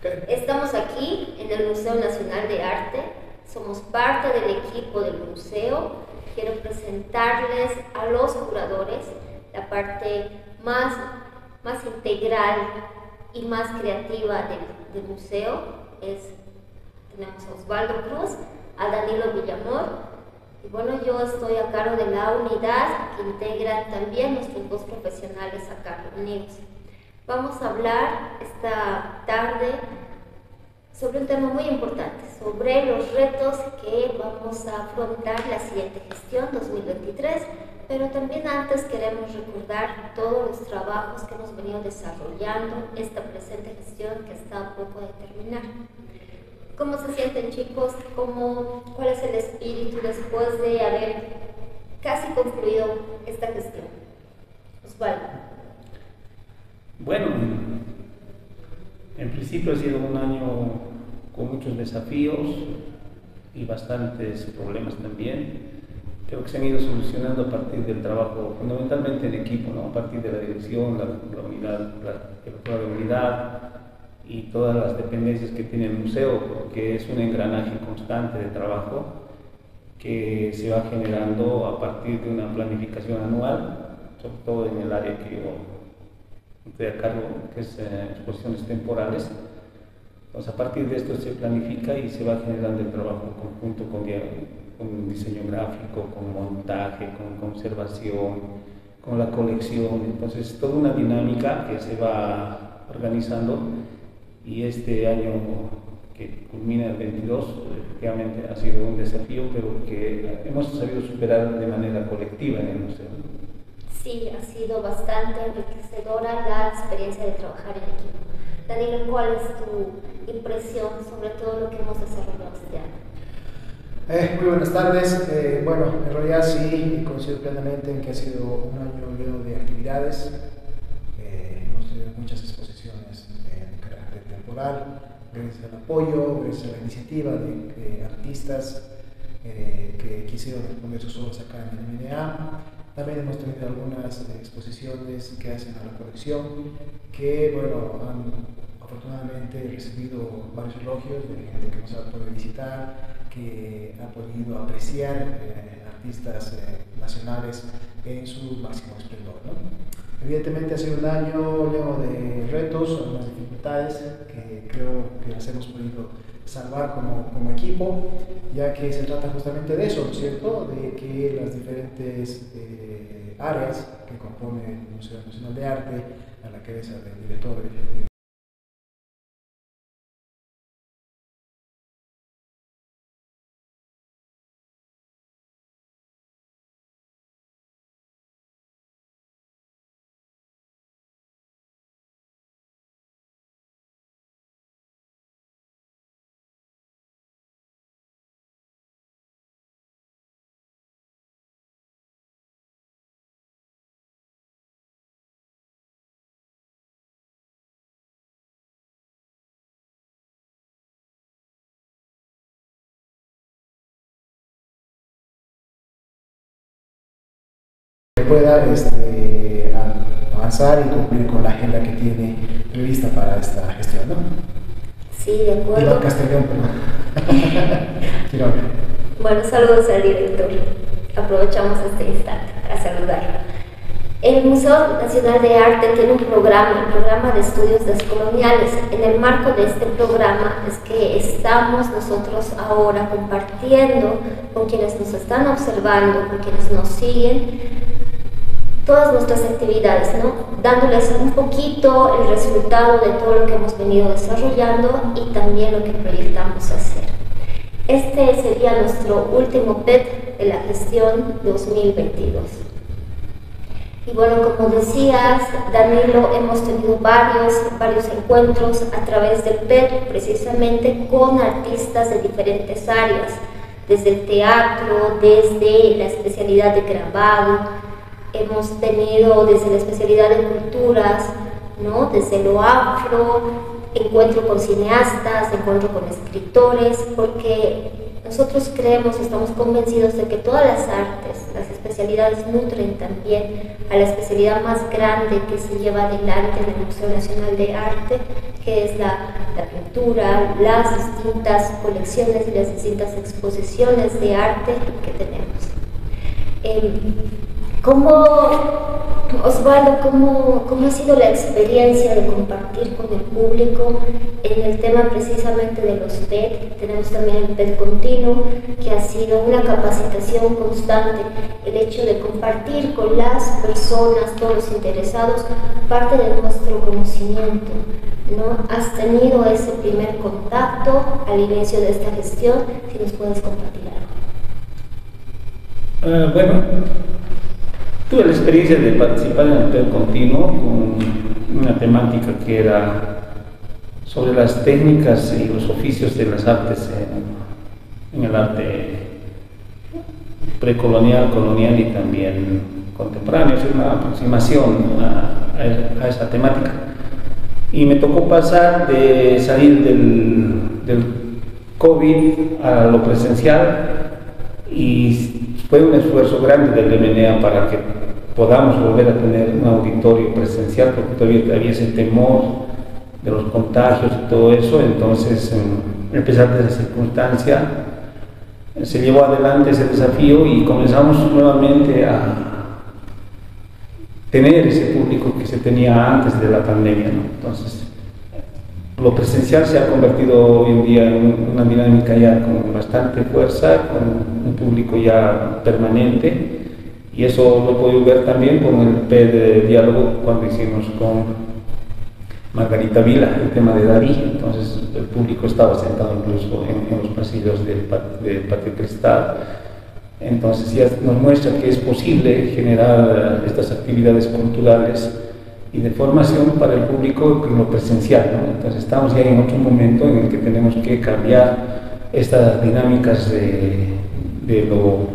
Estamos aquí en el Museo Nacional de Arte, somos parte del equipo del museo. Quiero presentarles a los curadores la parte más, más integral y más creativa del, del museo. Es, tenemos a Osvaldo Cruz, a Danilo Villamor y bueno, yo estoy a cargo de la unidad que integra también nuestros dos profesionales acá reunidos. Vamos a hablar esta tarde sobre un tema muy importante, sobre los retos que vamos a afrontar la siguiente gestión 2023, pero también antes queremos recordar todos los trabajos que hemos venido desarrollando esta presente gestión que está a poco de terminar. ¿Cómo se sienten chicos? ¿Cómo, ¿Cuál es el espíritu después de haber casi concluido esta gestión? Osvaldo. Bueno, en principio ha sido un año con muchos desafíos y bastantes problemas también. Creo que se han ido solucionando a partir del trabajo, fundamentalmente en equipo, ¿no? a partir de la dirección, la, unidad, la, la unidad, y todas las dependencias que tiene el museo, porque es un engranaje constante de trabajo que se va generando a partir de una planificación anual, sobre todo en el área que yo estoy a cargo, que es eh, exposiciones temporales. Entonces, a partir de esto se planifica y se va generando el trabajo en conjunto con, con diseño gráfico, con montaje, con conservación, con la colección. Entonces, toda una dinámica que se va organizando y este año que culmina el 22 efectivamente ha sido un desafío, pero que hemos sabido superar de manera colectiva en el museo. Sí, ha sido bastante enriquecedora la experiencia de trabajar en equipo. Daniel, ¿cuál es tu impresión sobre todo lo que hemos desarrollado este año? Eh, muy buenas tardes. Eh, bueno, en realidad sí, coincido plenamente en que ha sido un año lleno de actividades. Eh, hemos tenido muchas exposiciones gracias al apoyo, gracias a la iniciativa de, artistas eh, que quisieron exponer sus obras acá en el MNA. También hemos tenido algunas exposiciones que hacen a la colección, que bueno, han afortunadamente recibido varios elogios de gente que nos ha podido visitar, que ha podido apreciar eh, artistas eh, nacionales en su máximo esplendor. Evidentemente ha sido un año lleno de retos, algunas dificultades que creo que las hemos podido salvar como, como, equipo, ya que se trata justamente de eso, ¿no es cierto? De que las diferentes eh, áreas que componen el Museo Nacional de Arte, a la cabeza del director pueda este, avanzar y cumplir con la agenda que tiene prevista para esta gestión. ¿no? Sí, de acuerdo. Castellón, bueno, saludos al director. Aprovechamos este instante para saludarlo. El Museo Nacional de Arte tiene un programa, el programa de estudios descoloniales. En el marco de este programa es que estamos nosotros ahora compartiendo con quienes nos están observando, con quienes nos siguen, todas nuestras actividades, ¿no? dándoles un poquito el resultado de todo lo que hemos venido desarrollando y también lo que proyectamos hacer. Este sería nuestro último PET de la gestión 2022. Y bueno, como decías, Danilo, hemos tenido varios, varios encuentros a través del PET, precisamente con artistas de diferentes áreas, desde el teatro, desde la especialidad de grabado, hemos tenido desde la especialidad de culturas, ¿no? desde lo afro, encuentro con cineastas, encuentro con escritores, porque nosotros creemos, estamos convencidos de que todas las artes, las especialidades nutren también a la especialidad más grande que se lleva adelante en el Museo Nacional de Arte, que es la, pintura, las distintas colecciones y las distintas exposiciones de arte que tenemos. Em, ¿Cómo Osvaldo, ¿cómo, ¿cómo, ha sido la experiencia de compartir con el público en el tema precisamente de los PET? Tenemos también el PET continuo, que ha sido una capacitación constante, el hecho de compartir con las personas, todos los interesados, parte de nuestro conocimiento. ¿no? ¿Has tenido ese primer contacto al inicio de esta gestión? Si nos puedes compartir algo. Uh, bueno, Tuve la experiencia de participar en el PER continuo con una temática que era sobre las técnicas y los oficios de las artes en, el arte precolonial, colonial y también contemporáneo. Es una aproximación a, esa temática. Y me tocó pasar de salir del, del COVID a lo presencial y fue un esfuerzo grande del MNA para que podamos volver a tener un auditorio presencial, porque todavía había ese temor de los contagios y todo eso, entonces, en, a pesar de esa circunstancia, se llevó adelante ese desafío y comenzamos nuevamente a tener ese público que se tenía antes de la pandemia. Entonces, lo presencial se ha convertido hoy en día en una dinámica ya con bastante fuerza, con un público ya permanente y eso lo puedo ver también con el P de diálogo cuando hicimos con Margarita Vila el tema de David. Entonces el público estaba sentado incluso en, los pasillos del, del Patio Cristal. Entonces ya nos muestra que es posible generar estas actividades culturales y de formación para el público en lo presencial. Entonces estamos ya en otro momento en el que tenemos que cambiar estas dinámicas de, de lo,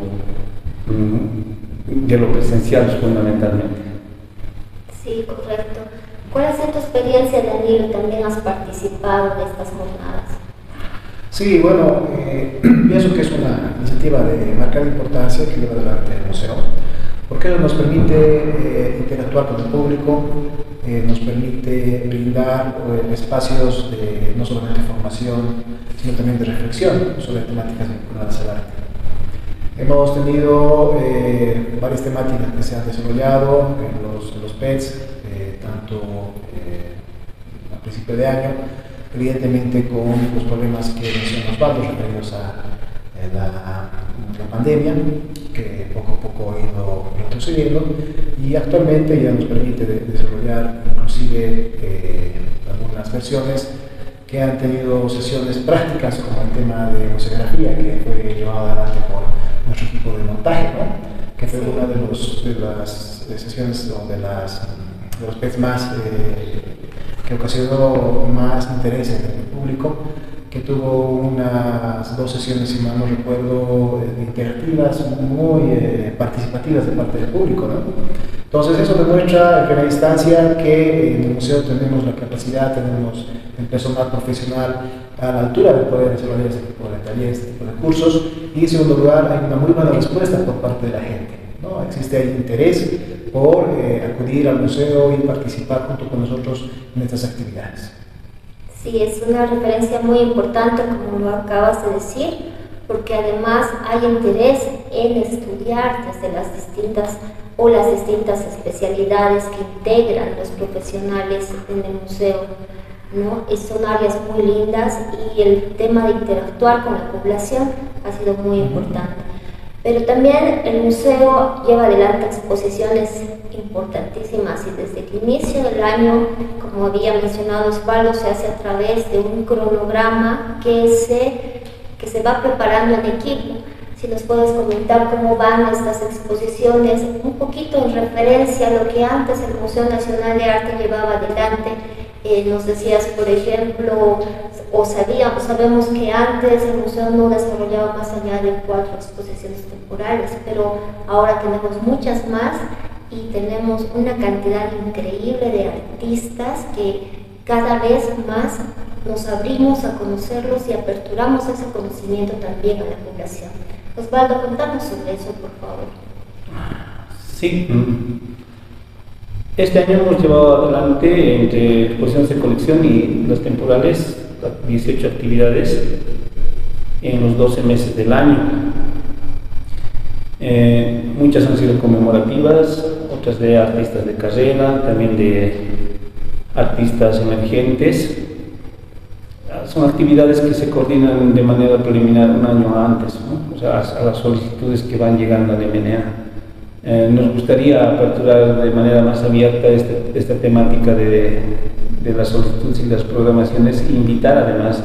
mm, de lo presencial fundamentalmente. Sí, correcto. ¿Cuál ha sido tu experiencia, Daniel? También has participado de estas jornadas. Sí, bueno, eh, pienso que es una iniciativa de marcar importancia que lleva adelante el museo porque nos permite eh, interactuar con el público, eh, nos permite brindar eh, espacios de no solamente formación, sino también de reflexión sobre temáticas vinculadas al arte. Hemos tenido varias temáticas que se han desarrollado en los, los PETs, tanto a principio de año, evidentemente con los problemas que mencionamos Osvaldo referidos a la, la pandemia, que poco a poco ha ido retrocediendo y actualmente ya nos permite desarrollar inclusive eh, algunas versiones que han tenido sesiones prácticas como el tema de museografía que fue llevado adelante por nuestro equipo de montaje, que fue una de, los, de las sesiones donde las, de los PETs más eh, que ocasionó más interés en el público que tuvo unas dos sesiones, si mal no recuerdo, eh, interactivas, muy eh, participativas de parte del público. ¿no? Entonces eso demuestra en primera instancia que en el museo tenemos la capacidad, tenemos el personal profesional a la altura de poder desarrollar este tipo de talleres, este tipo de cursos, y en segundo lugar hay una muy buena respuesta por parte de la gente. ¿no? Existe el interés por eh, acudir al museo y participar junto con nosotros en estas actividades. Sí, es una referencia muy importante, como lo acabas de decir, porque además hay interés en estudiar desde las distintas o las distintas especialidades que integran los profesionales en el museo. ¿no? Son áreas muy lindas y el tema de interactuar con la población ha sido muy importante. Pero también el museo lleva adelante exposiciones importantísimas y desde el inicio del año, como había mencionado Osvaldo, se hace a través de un cronograma que se, que se va preparando en equipo. Si nos puedes comentar cómo van estas exposiciones, un poquito en referencia a lo que antes el Museo Nacional de Arte llevaba adelante eh, nos decías, por ejemplo, o sabíamos, sabemos que antes el museo no desarrollaba más allá de cuatro exposiciones temporales, pero ahora tenemos muchas más y tenemos una cantidad increíble de artistas que cada vez más nos abrimos a conocerlos y aperturamos ese conocimiento también a la población. Osvaldo, contanos sobre eso, por favor. Sí. Este año hemos llevado adelante entre exposiciones de colección y las temporales 18 actividades en los 12 meses del año. Eh, muchas han sido conmemorativas, otras de artistas de carrera, también de artistas emergentes. Son actividades que se coordinan de manera preliminar un año antes, o sea, a las solicitudes que van llegando al MNA. Eh, nos gustaría aperturar de manera más abierta este, esta temática de, de las solicitudes y las programaciones e invitar además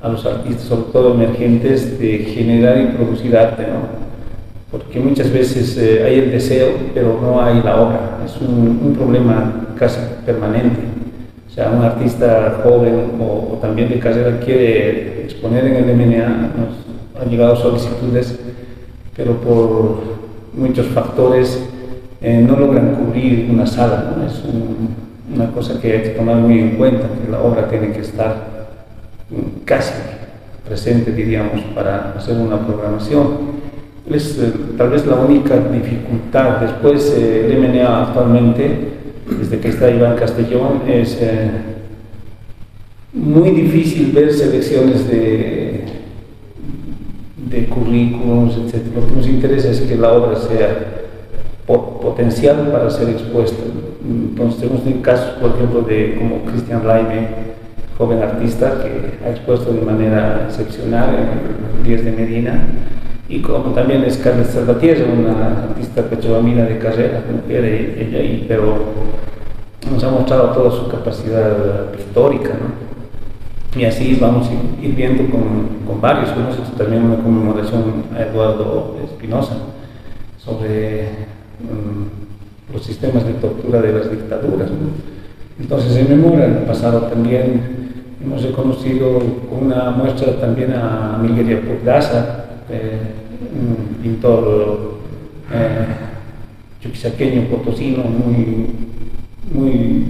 a los artistas, sobre todo emergentes, de generar y producir arte, ¿no? Porque muchas veces eh, hay el deseo, pero no hay la obra. Es un, un, problema casi permanente. O sea, un artista joven o, o, también de carrera quiere exponer en el MNA, nos han llegado solicitudes, pero por muchos factores eh, no logran cubrir una sala. ¿no? Es un, una cosa que hay que tomar muy en cuenta, que la obra tiene que estar casi presente, diríamos, para hacer una programación. Es eh, tal vez la única dificultad. Después, eh, el MNA actualmente, desde que está Iván Castellón, es eh, muy difícil ver selecciones de, de currículums, etc. Lo que nos interesa es que la obra sea potencial para ser expuesta. Entonces tenemos casos, por ejemplo, de como Cristian Raime, joven artista que ha expuesto de manera excepcional en 10 de Medina, y como también es Salvatierra, una artista cochabamina de carrera, mujer ella, pero nos ha mostrado toda su capacidad pictórica, ¿no? Y así vamos a ir viendo con, varios, hemos hecho también una conmemoración a Eduardo Espinosa sobre um, los sistemas de tortura de las dictaduras. Entonces, en memoria, en el pasado también hemos reconocido con una muestra también a Miguel Yapurdaza, eh, un pintor eh, potosino, muy, muy,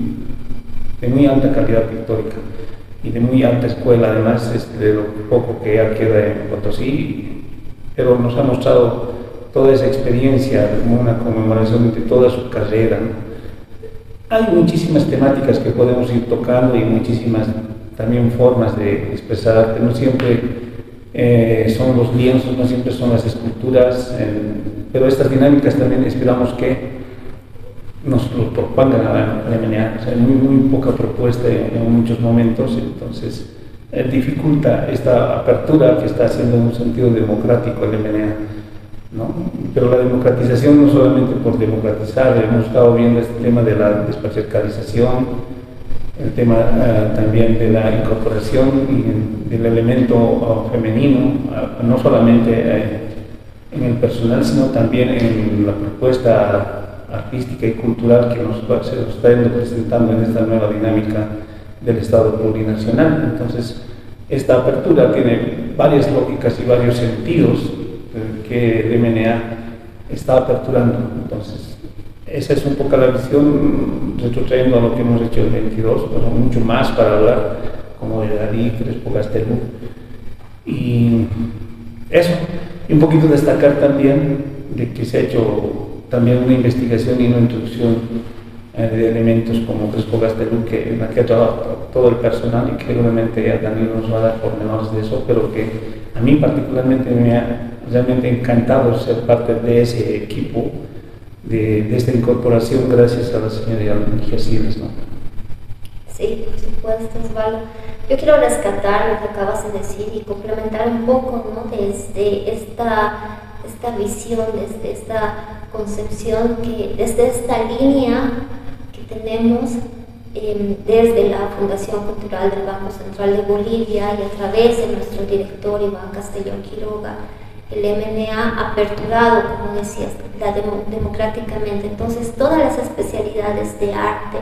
de muy alta calidad pictórica y de muy alta escuela, además este, de lo poco que ya queda en Potosí, pero nos ha mostrado toda esa experiencia como una conmemoración de toda su carrera. Hay muchísimas temáticas que podemos ir tocando y muchísimas también formas de expresar arte. No siempre eh, son los lienzos, no siempre son las esculturas, eh, pero estas dinámicas también esperamos que nos lo propongan a la, MNA. O sea, hay muy, muy poca propuesta en, muchos momentos, entonces eh, dificulta esta apertura que está haciendo en un sentido democrático el MNA. ¿no? Pero la democratización no solamente por democratizar, hemos estado viendo este tema de la despatriarcalización, el tema uh, también de la incorporación y del elemento uh, femenino, uh, no solamente eh, en el personal, sino también en la propuesta artística y cultural que nos, se nos está presentando en esta nueva dinámica del Estado plurinacional. Entonces, esta apertura tiene varias lógicas y varios sentidos que el MNA está aperturando. Entonces, esa es un poco la visión, retrotrayendo a lo que hemos hecho el 22, pero mucho más para hablar, como de Dalí, Crespo Gastelú. Y eso, y un poquito destacar también de que se ha hecho también una investigación y una introducción eh, de elementos como Crespo Gastelú, que, que trabajado todo el personal y que seguramente Daniel nos va a dar pormenores de eso, pero que a mí particularmente me ha realmente encantado ser parte de ese equipo de, de esta incorporación gracias a la señora Giasiles, ¿no? Sí, por supuesto, Osvaldo. Yo quiero rescatar lo que acabas de decir y complementar un poco ¿no? desde esta, esta visión, desde esta concepción, que, desde esta línea que tenemos eh, desde la Fundación Cultural del Banco Central de Bolivia y a través de nuestro director Iván Castellón Quiroga, el MNA aperturado, como decías, la democráticamente. Entonces, todas las especialidades de arte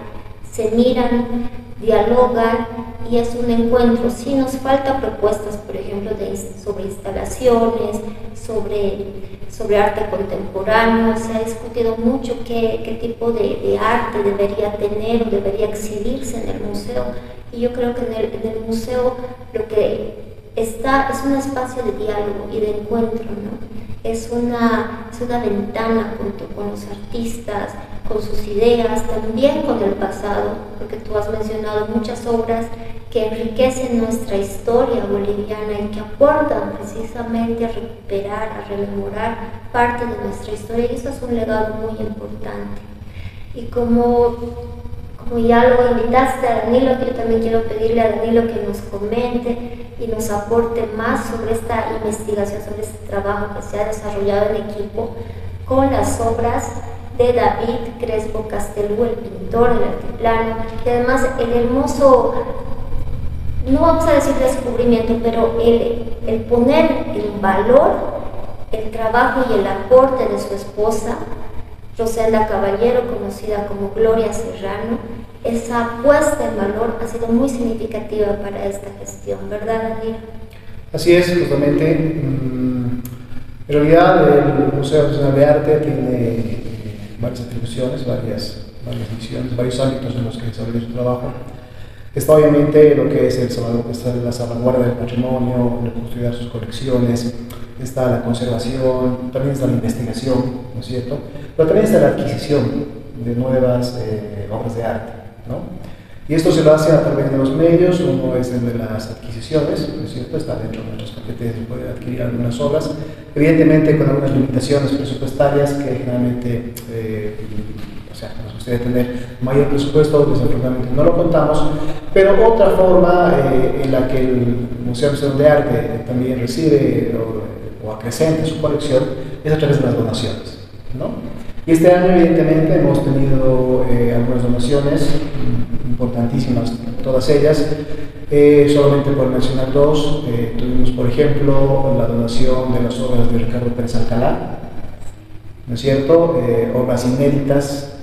se miran, dialogan y es un encuentro. Si nos falta propuestas, por ejemplo, de, sobre instalaciones, sobre, sobre arte contemporáneo, se ha discutido mucho qué, qué tipo de, de, arte debería tener o debería exhibirse en el museo Y yo creo que en el, en el museo lo que es un espacio de diálogo y de encuentro, ¿no? Es una, es una ventana junto con los artistas, con sus ideas, también con el pasado, porque tú has mencionado muchas obras que enriquecen nuestra historia boliviana y que aportan precisamente a recuperar, a rememorar parte de nuestra historia y eso es un legado muy importante. Y como, como ya lo invitaste a Danilo, yo también quiero pedirle a Danilo que nos comente y nos aporte más sobre esta investigación, sobre este trabajo que se ha desarrollado en equipo con las obras de David Crespo Castelú, el pintor del altiplano, y además el hermoso, no vamos a decir descubrimiento, pero el, el poner en valor el trabajo y el aporte de su esposa, Rosenda Caballero, conocida como Gloria Serrano, esa puesta en valor ha sido muy significativa para esta gestión, ¿verdad, Daniel? Así es, justamente. Mm, en realidad, el Museo Nacional de Arte tiene eh, varias atribuciones, varias, varias misiones, varios ámbitos en los que desarrolla su trabajo. Está obviamente lo que es el, la salvaguarda del patrimonio, reconstruir sus colecciones, está la conservación, también está la investigación, ¿no es cierto? Pero también está la adquisición de nuevas eh, obras de arte, ¿no? Y esto se lo hace a través de los medios, uno es el de las adquisiciones, ¿no es cierto? Está dentro de nuestras competencias poder adquirir algunas obras, evidentemente con algunas limitaciones presupuestarias que generalmente, eh, gustaría tener mayor presupuesto, desafortunadamente no lo contamos, pero otra forma eh, en la que el Museo de Arte también recibe o, o acrecenta su colección es a través de las donaciones, ¿no? Y este año, evidentemente, hemos tenido eh, algunas donaciones importantísimas, todas ellas. Eh, solamente por mencionar dos, eh, tuvimos, por ejemplo, la donación de las obras de Ricardo Pérez Alcalá, ¿no es cierto? obras inéditas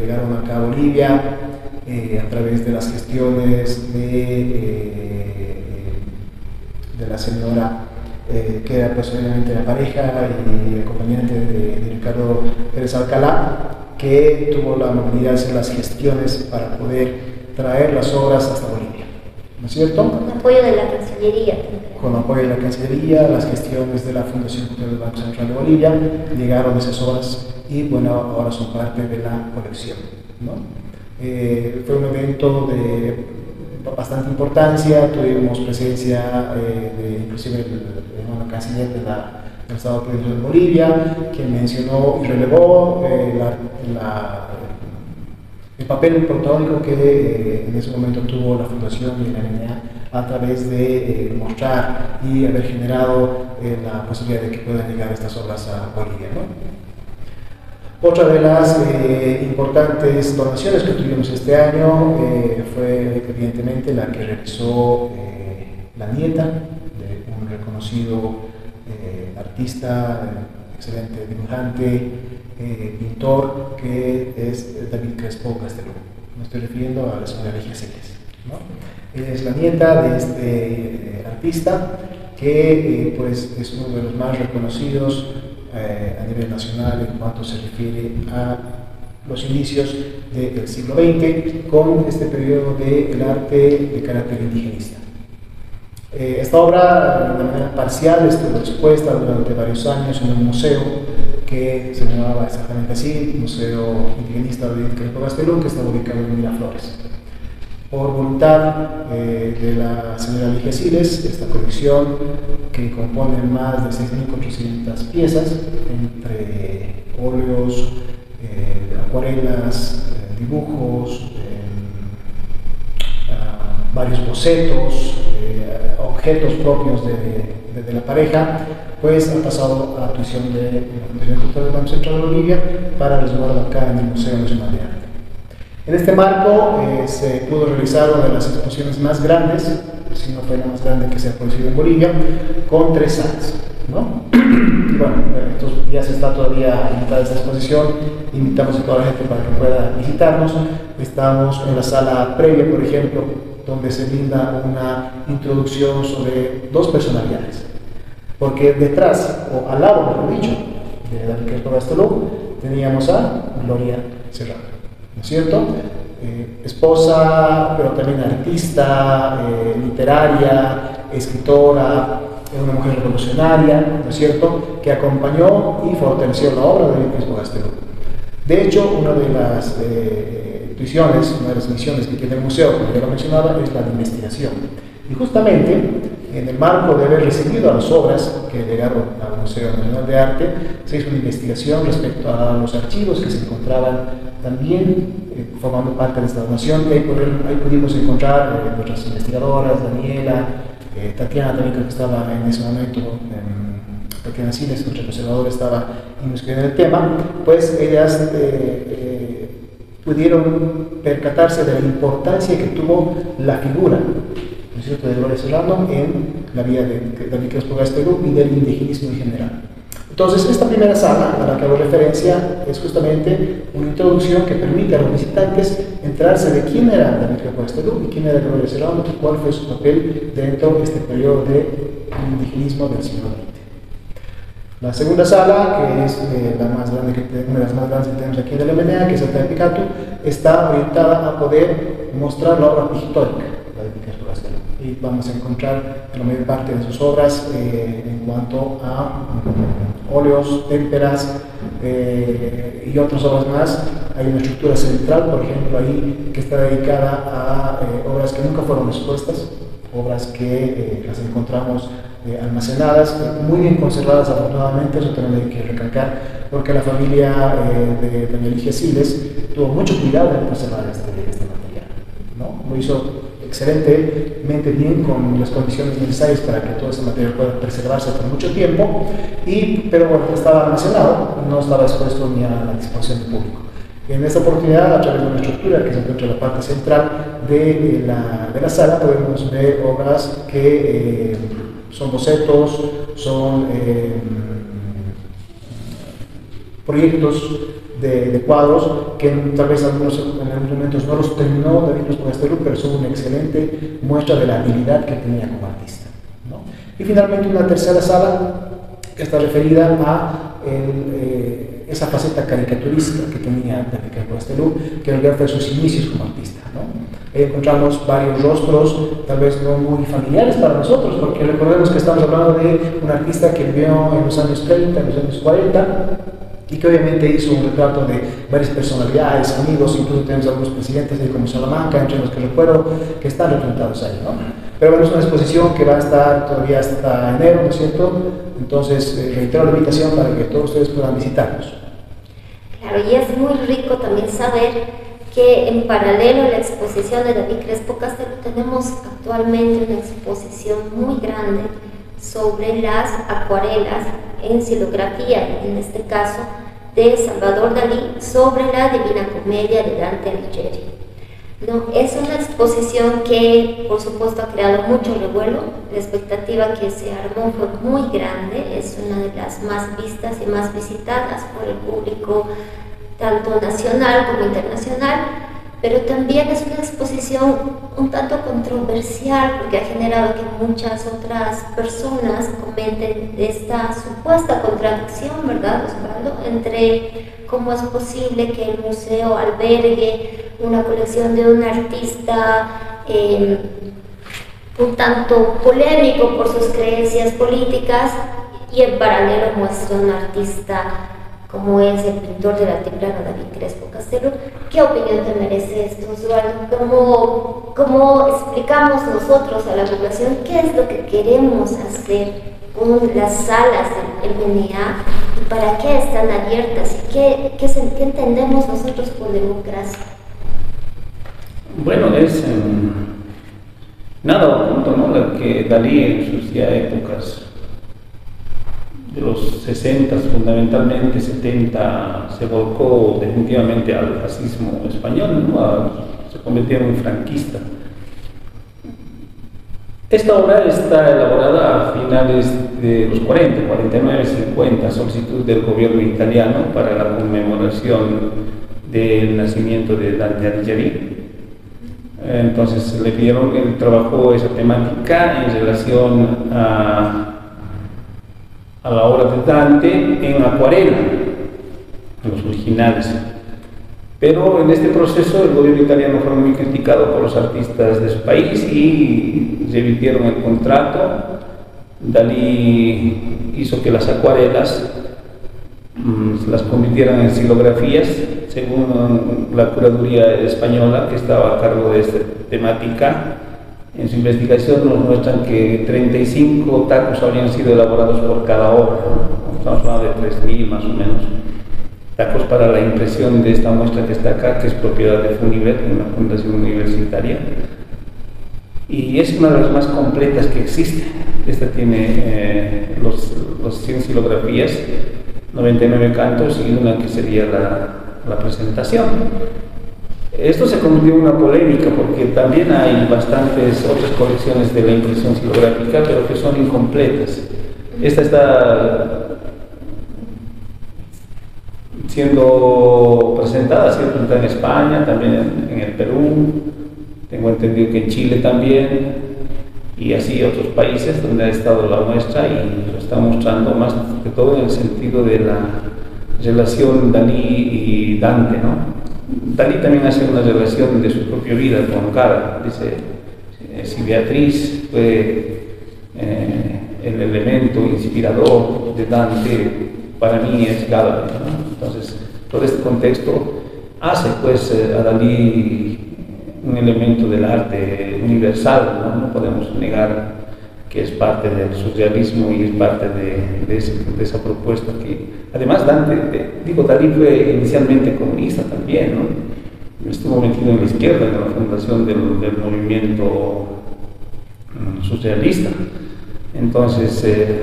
llegaron acá a Bolivia a través de las gestiones de, de la señora eh, que era pues obviamente la pareja y acompañante de, Ricardo Pérez Alcalá, que tuvo la movilidad de hacer las gestiones para poder traer las obras hasta Bolivia. ¿No es cierto? Con apoyo de la Cancillería. Con apoyo de la Cancillería, las gestiones de la Fundación Cultural del Banco Central de Bolivia, llegaron esas obras y bueno, ahora son parte de la colección. ¿no? Eh, fue un evento de bastante importancia, tuvimos presencia eh, de inclusive canciller de la, del Estado de Bolivia, quien mencionó y relevó eh, la, el papel protagónico que eh, en ese momento tuvo la Fundación y la NNA a través de mostrar y haber generado la posibilidad de que puedan llegar estas obras a Bolivia. ¿no? Otra de las eh, importantes donaciones que tuvimos este año eh, fue evidentemente la que realizó eh, la nieta de un reconocido artista, excelente dibujante, pintor, que es David Crespo Castelú. Me estoy refiriendo a la señora Ligia Celes. ¿no? es la nieta de este artista que pues, es uno de los más reconocidos eh, a nivel nacional en cuanto se refiere a los inicios del siglo XX con este periodo del arte de carácter indigenista. Eh, esta obra de manera parcial estuvo expuesta durante varios años en un museo que se llamaba exactamente así, Museo Indigenista de Castelú, que estaba ubicado en Miraflores. Por voluntad eh, de la señora Ligia Siles, esta colección que compone más de 6.400 piezas entre óleos, eh, acuarelas, eh, dibujos, ah, varios bocetos, objetos propios de, de, la pareja, pues ha pasado a atención de la Fundación Cultural del Banco Central de Bolivia para resguardo acá en el Museo Nacional de Arte. En este marco eh, se pudo realizar una de las exposiciones más grandes, si no fue la más grande que se ha producido en Bolivia, con tres salas. ¿no? bueno, estos días está todavía invitada esta exposición, invitamos a toda la gente para que pueda visitarnos. Estamos en la sala previa, por ejemplo, donde se brinda una introducción sobre dos personalidades. Porque detrás, o al lado, mejor dicho, de David Crespo teníamos a Gloria Serrano. ¿no es cierto? eh, esposa, pero también artista, eh, literaria, escritora, una mujer revolucionaria, ¿no es cierto?, que acompañó y fortaleció la obra de David Crespo Gastelum. De hecho, una de las eh, misiones, una de las misiones que tiene el museo, como ya lo mencionaba, es la de investigación. Y justamente, en el marco de haber recibido las obras que llegaron al Museo Nacional de Arte, se hizo una investigación respecto a los archivos que se encontraban también eh, formando parte de esta donación. Ahí, ahí pudimos encontrar eh, nuestras investigadoras, Daniela, eh, Tatiana también creo que estaba en ese momento, Tatiana Siles, nuestra conservadora, estaba inmiscuida en el tema, pues ellas pudieron percatarse de la importancia que tuvo la figura ¿no es cierto?, de Gloria Serrano en la vida de David Crespo Gastelum y del indigenismo en general. Entonces, esta primera sala a la que hago referencia es justamente una introducción que permite a los visitantes enterarse de quién era David Crespo y quién era Gloria Serrano y cuál fue su papel dentro de este periodo de indigenismo del siglo XX. La segunda sala, que es eh, la más grande que, una de las más grandes que tenemos aquí en la MNA, que es el Tempicatu, está orientada a poder mostrar la obra pictórica y vamos a encontrar la mayor parte de sus obras eh, en cuanto a mm, óleos, témperas eh, y otras obras más. Hay una estructura central, por ejemplo, ahí que está dedicada a eh, obras que nunca fueron expuestas, obras que las encontramos almacenadas, muy bien conservadas afortunadamente, eso hay que recalcar, porque la familia de Doña Ligia Siles tuvo mucho cuidado en conservar este, este material. ¿no? Lo hizo excelentemente bien con las condiciones necesarias para que todo ese material pueda preservarse por mucho tiempo, y, pero bueno, estaba almacenado, no estaba expuesto ni a la disposición del público. En esta oportunidad, a través de una estructura que se encuentra en la parte central de la, de la sala, podemos ver obras que eh, son bocetos, son eh, proyectos de, cuadros que tal vez algunos, en algunos momentos no los terminó David Cruz Monasterio, pero son una excelente muestra de la habilidad que tenía como artista. ¿no? Y finalmente una tercera sala que está referida a eh, esa faceta caricaturística que tenía David Cruz Monasterio, que en fue sus inicios como artista. ¿no? Encontramos varios rostros, tal vez no muy familiares para nosotros, porque recordemos que estamos hablando de un artista que vivió en los años 30, en los años 40, y que obviamente hizo un retrato de varias personalidades, amigos, incluso tenemos algunos presidentes de como Salamanca, entre los que recuerdo, que están retratados ahí, ¿no? Pero bueno, es una exposición que va a estar todavía hasta enero, ¿no es cierto? Entonces, eh, reitero la invitación para que todos ustedes puedan visitarnos. Claro, y es muy rico también saber que en paralelo a la exposición de David Crespo Castelo tenemos actualmente una exposición muy grande sobre las acuarelas en silografía, en este caso, de Salvador Dalí sobre la Divina Comedia de Dante Alighieri. No, es una exposición que, por supuesto, ha creado mucho revuelo. La expectativa que se armó fue muy grande, es una de las más vistas y más visitadas por el público, tanto nacional como internacional pero también es una exposición un tanto controversial porque ha generado que muchas otras personas comenten esta supuesta contradicción, ¿verdad, Osvaldo?, entre cómo es posible que el museo albergue una colección de un artista eh, un tanto polémico por sus creencias políticas y en paralelo muestra un artista como es el pintor de la altiplano David Crespo Castelo. ¿Qué opinión te merece esto, Osvaldo? ¿Cómo, ¿Cómo explicamos nosotros a la población qué es lo que queremos hacer con las salas del MNA y para qué están abiertas y qué, qué, entendemos nosotros por democracia? Bueno, es nada oculto, ¿no? Que Dalí en sus ya épocas de los 60 fundamentalmente, 70 se volcó definitivamente al fascismo español, se convirtió en franquista. Esta obra está elaborada a finales de los 40, 49, 50, solicitud del gobierno italiano para la conmemoración del nacimiento de Dante Alighieri. Entonces le pidieron, el trabajo esa temática en relación a a la obra de Dante en acuarela, los originales. Pero en este proceso el gobierno italiano fue muy criticado por los artistas de su país y revirtieron el contrato. Dalí hizo que las acuarelas mm, las convirtieran en silografías, según la curaduría española que estaba a cargo de esta temática. En su investigación nos muestran que 35 tacos habrían sido elaborados por cada obra, estamos hablando de 3.000 más o menos tacos para la impresión de esta muestra que está acá, que es propiedad de Funiver, una fundación universitaria. Y es una de las más completas que existe. Esta tiene eh, los, los 100 silografías, 99 cantos y una que sería la presentación. Esto se convirtió en una polémica porque también hay bastantes otras colecciones de la impresión silográfica, pero que son incompletas. Esta está siendo presentada, ¿cierto? Está en España, también en, el Perú, tengo entendido que en Chile también, y así otros países donde ha estado la muestra y lo está mostrando más que todo en el sentido de la relación Dalí y Dante, ¿no? Dalí también hace una relación de su propia vida con Cara, dice, eh, si Beatriz fue eh, el elemento inspirador de Dante, para mí es ¿no? Entonces, todo este contexto hace pues eh, a Dalí un elemento del arte universal, ¿no? podemos negar que es parte del surrealismo y es parte de, esa propuesta que, además Dante, digo, Dalí fue inicialmente comunista también, ¿no? estuvo metido en la izquierda, en la fundación del, movimiento mm, surrealista. Entonces, eh,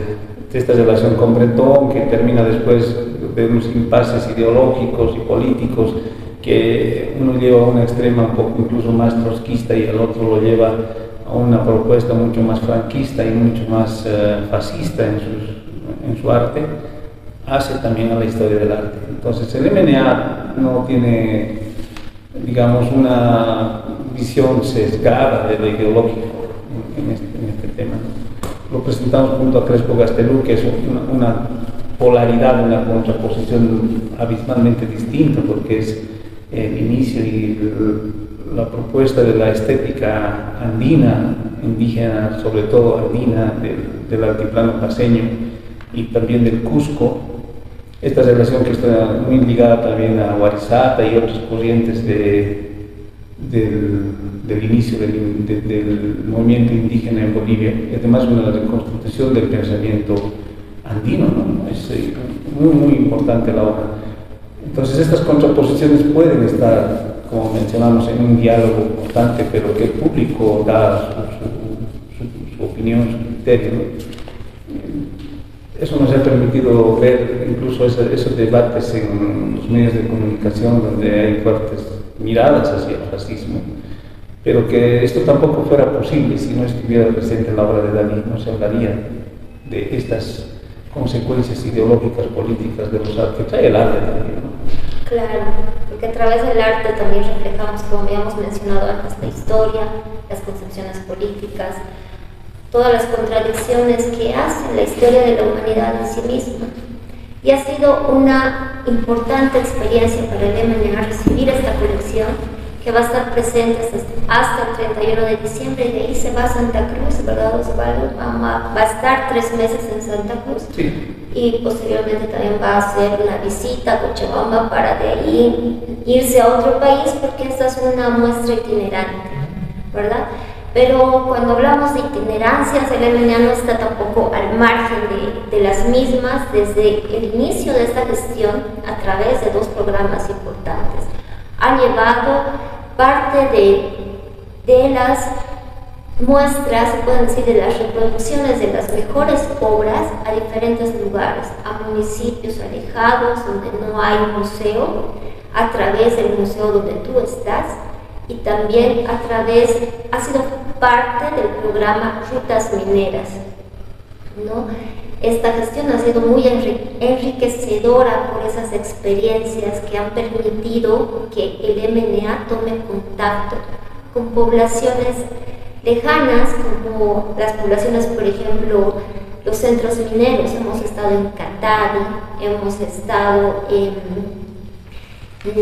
esta relación con Breton, que termina después de unos impases ideológicos y políticos que uno lleva a una extrema un poco incluso más trotskista y el otro lo lleva una propuesta mucho más franquista y mucho más eh, fascista en, en, su arte, hace también a la historia del arte. Entonces el MNA no tiene, digamos, una visión sesgada de lo ideológico en, este, este, tema. Lo presentamos junto a Crespo Gastelú, que es una polaridad, una contraposición abismalmente distinta, porque es el inicio y la propuesta de la estética andina, indígena, sobre todo andina, del, altiplano paseño y también del Cusco. Esta relación que está muy ligada también a Huarizata y otras corrientes de, del, inicio del, del, movimiento indígena en Bolivia, y además una reconstrucción del pensamiento andino, ¿no? es eh, muy, muy importante la obra. Entonces estas contraposiciones pueden estar, como mencionamos, en un diálogo constante, pero que el público da su, opinión, su criterio. Eso nos ha permitido ver incluso esos, debates en los medios de comunicación donde hay fuertes miradas hacia el fascismo, pero que esto tampoco fuera posible si no estuviera presente la obra de Dalí, no se hablaría de estas consecuencias ideológicas, políticas de los que trae el arte también. ¿no? Claro, porque a través del arte también reflejamos, como habíamos mencionado antes, la historia, las concepciones políticas, todas las contradicciones que hacen la historia de la humanidad en sí misma. Y ha sido una importante experiencia para el MNA recibir esta colección que va a estar presente hasta el 31 de diciembre y de ahí se va a Santa Cruz, ¿verdad Osvaldo? Va a estar tres meses en Santa Cruz y posteriormente también va a hacer una visita a Cochabamba para de ahí irse a otro país porque esta es una muestra itinerante, ¿verdad? Pero cuando hablamos de itinerancias, el MNA no está tampoco al margen de, de, las mismas desde el inicio de esta gestión a través de dos programas importantes. Ha llevado parte de, las muestras, se pueden decir, de las reproducciones de las mejores obras a diferentes lugares, a municipios alejados donde no hay museo, a través del museo donde tú estás y también a través, ha sido parte del programa Rutas Mineras. ¿no? Esta gestión ha sido muy enriquecedora por esas experiencias que han permitido que el MNA tome contacto con poblaciones lejanas como las poblaciones, por ejemplo, los centros mineros. Hemos estado en Catavi, hemos estado en,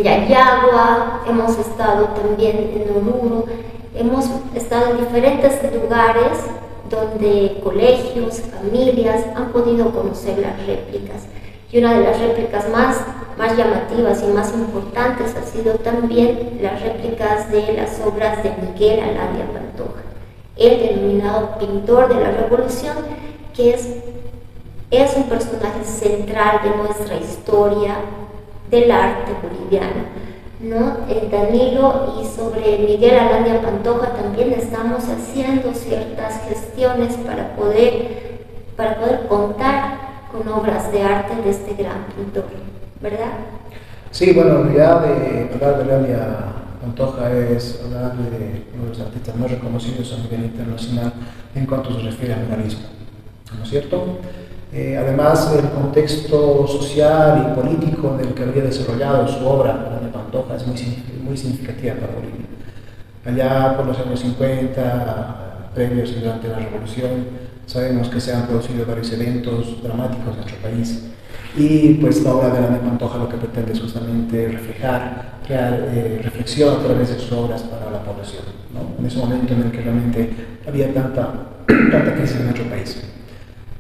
Yayagua, hemos estado también en Oruro, hemos estado en diferentes lugares donde colegios, familias han podido conocer las réplicas. Y una de las réplicas más, más llamativas y más importantes ha sido también las réplicas de las obras de Miguel Aladia Pantoja, el denominado pintor de la revolución, que es, es un personaje central de nuestra historia del arte boliviano. ¿No? Danilo y sobre Miguel Aladia Pantoja también estamos haciendo ciertas gestiones para poder, para poder contar con obras de arte de este gran pintor, ¿verdad? Sí, bueno, ya de hablar de Aladia Pantoja es hablar de uno de los artistas más reconocidos a nivel internacional en cuanto se refiere al muralismo, ¿no es cierto? Eh, además del contexto social y político en el que había desarrollado su obra, de Pantoja, es muy, muy significativa para Bolivia. Allá por los años 50, previos y durante la Revolución, sabemos que se han producido varios eventos dramáticos en nuestro país y pues la obra de Ana Pantoja lo que pretende es justamente reflejar, crear eh, reflexión a través de sus obras para la población, ¿no? en ese momento en el que realmente había tanta, tanta crisis en nuestro país.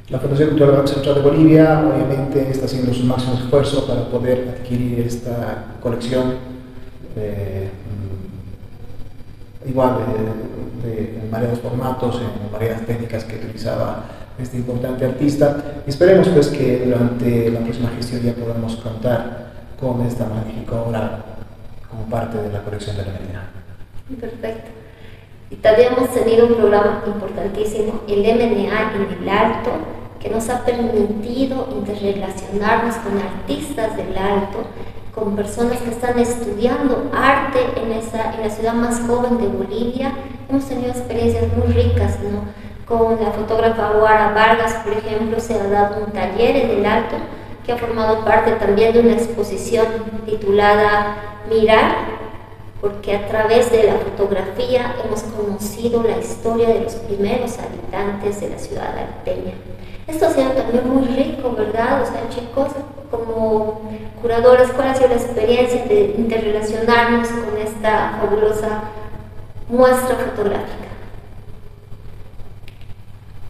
La Fundación Cultural Banco Central de Bolivia obviamente está haciendo su máximo esfuerzo para poder adquirir esta colección eh, igual de, en varios formatos, en varias técnicas que utilizaba este importante artista. Esperemos pues que durante la próxima gestión ya podamos contar con esta magnífica obra como parte de la colección de la. Perfecto. Y también hemos tenido un programa importantísimo, el MNA en el Alto, que nos ha permitido interrelacionarnos con artistas del Alto, con personas que están estudiando arte en, esa, en la ciudad más joven de Bolivia. Hemos tenido experiencias muy ricas, ¿no? Con la fotógrafa Guara Vargas, por ejemplo, se ha dado un taller en el Alto que ha formado parte también de una exposición titulada Mirar, porque a través de la fotografía hemos conocido la historia de los primeros habitantes de la ciudad alteña. Esto ha sido también muy rico, ¿verdad? O sea, chicos, como curadores, ¿cuál ha sido la experiencia de interrelacionarnos con esta fabulosa muestra fotográfica?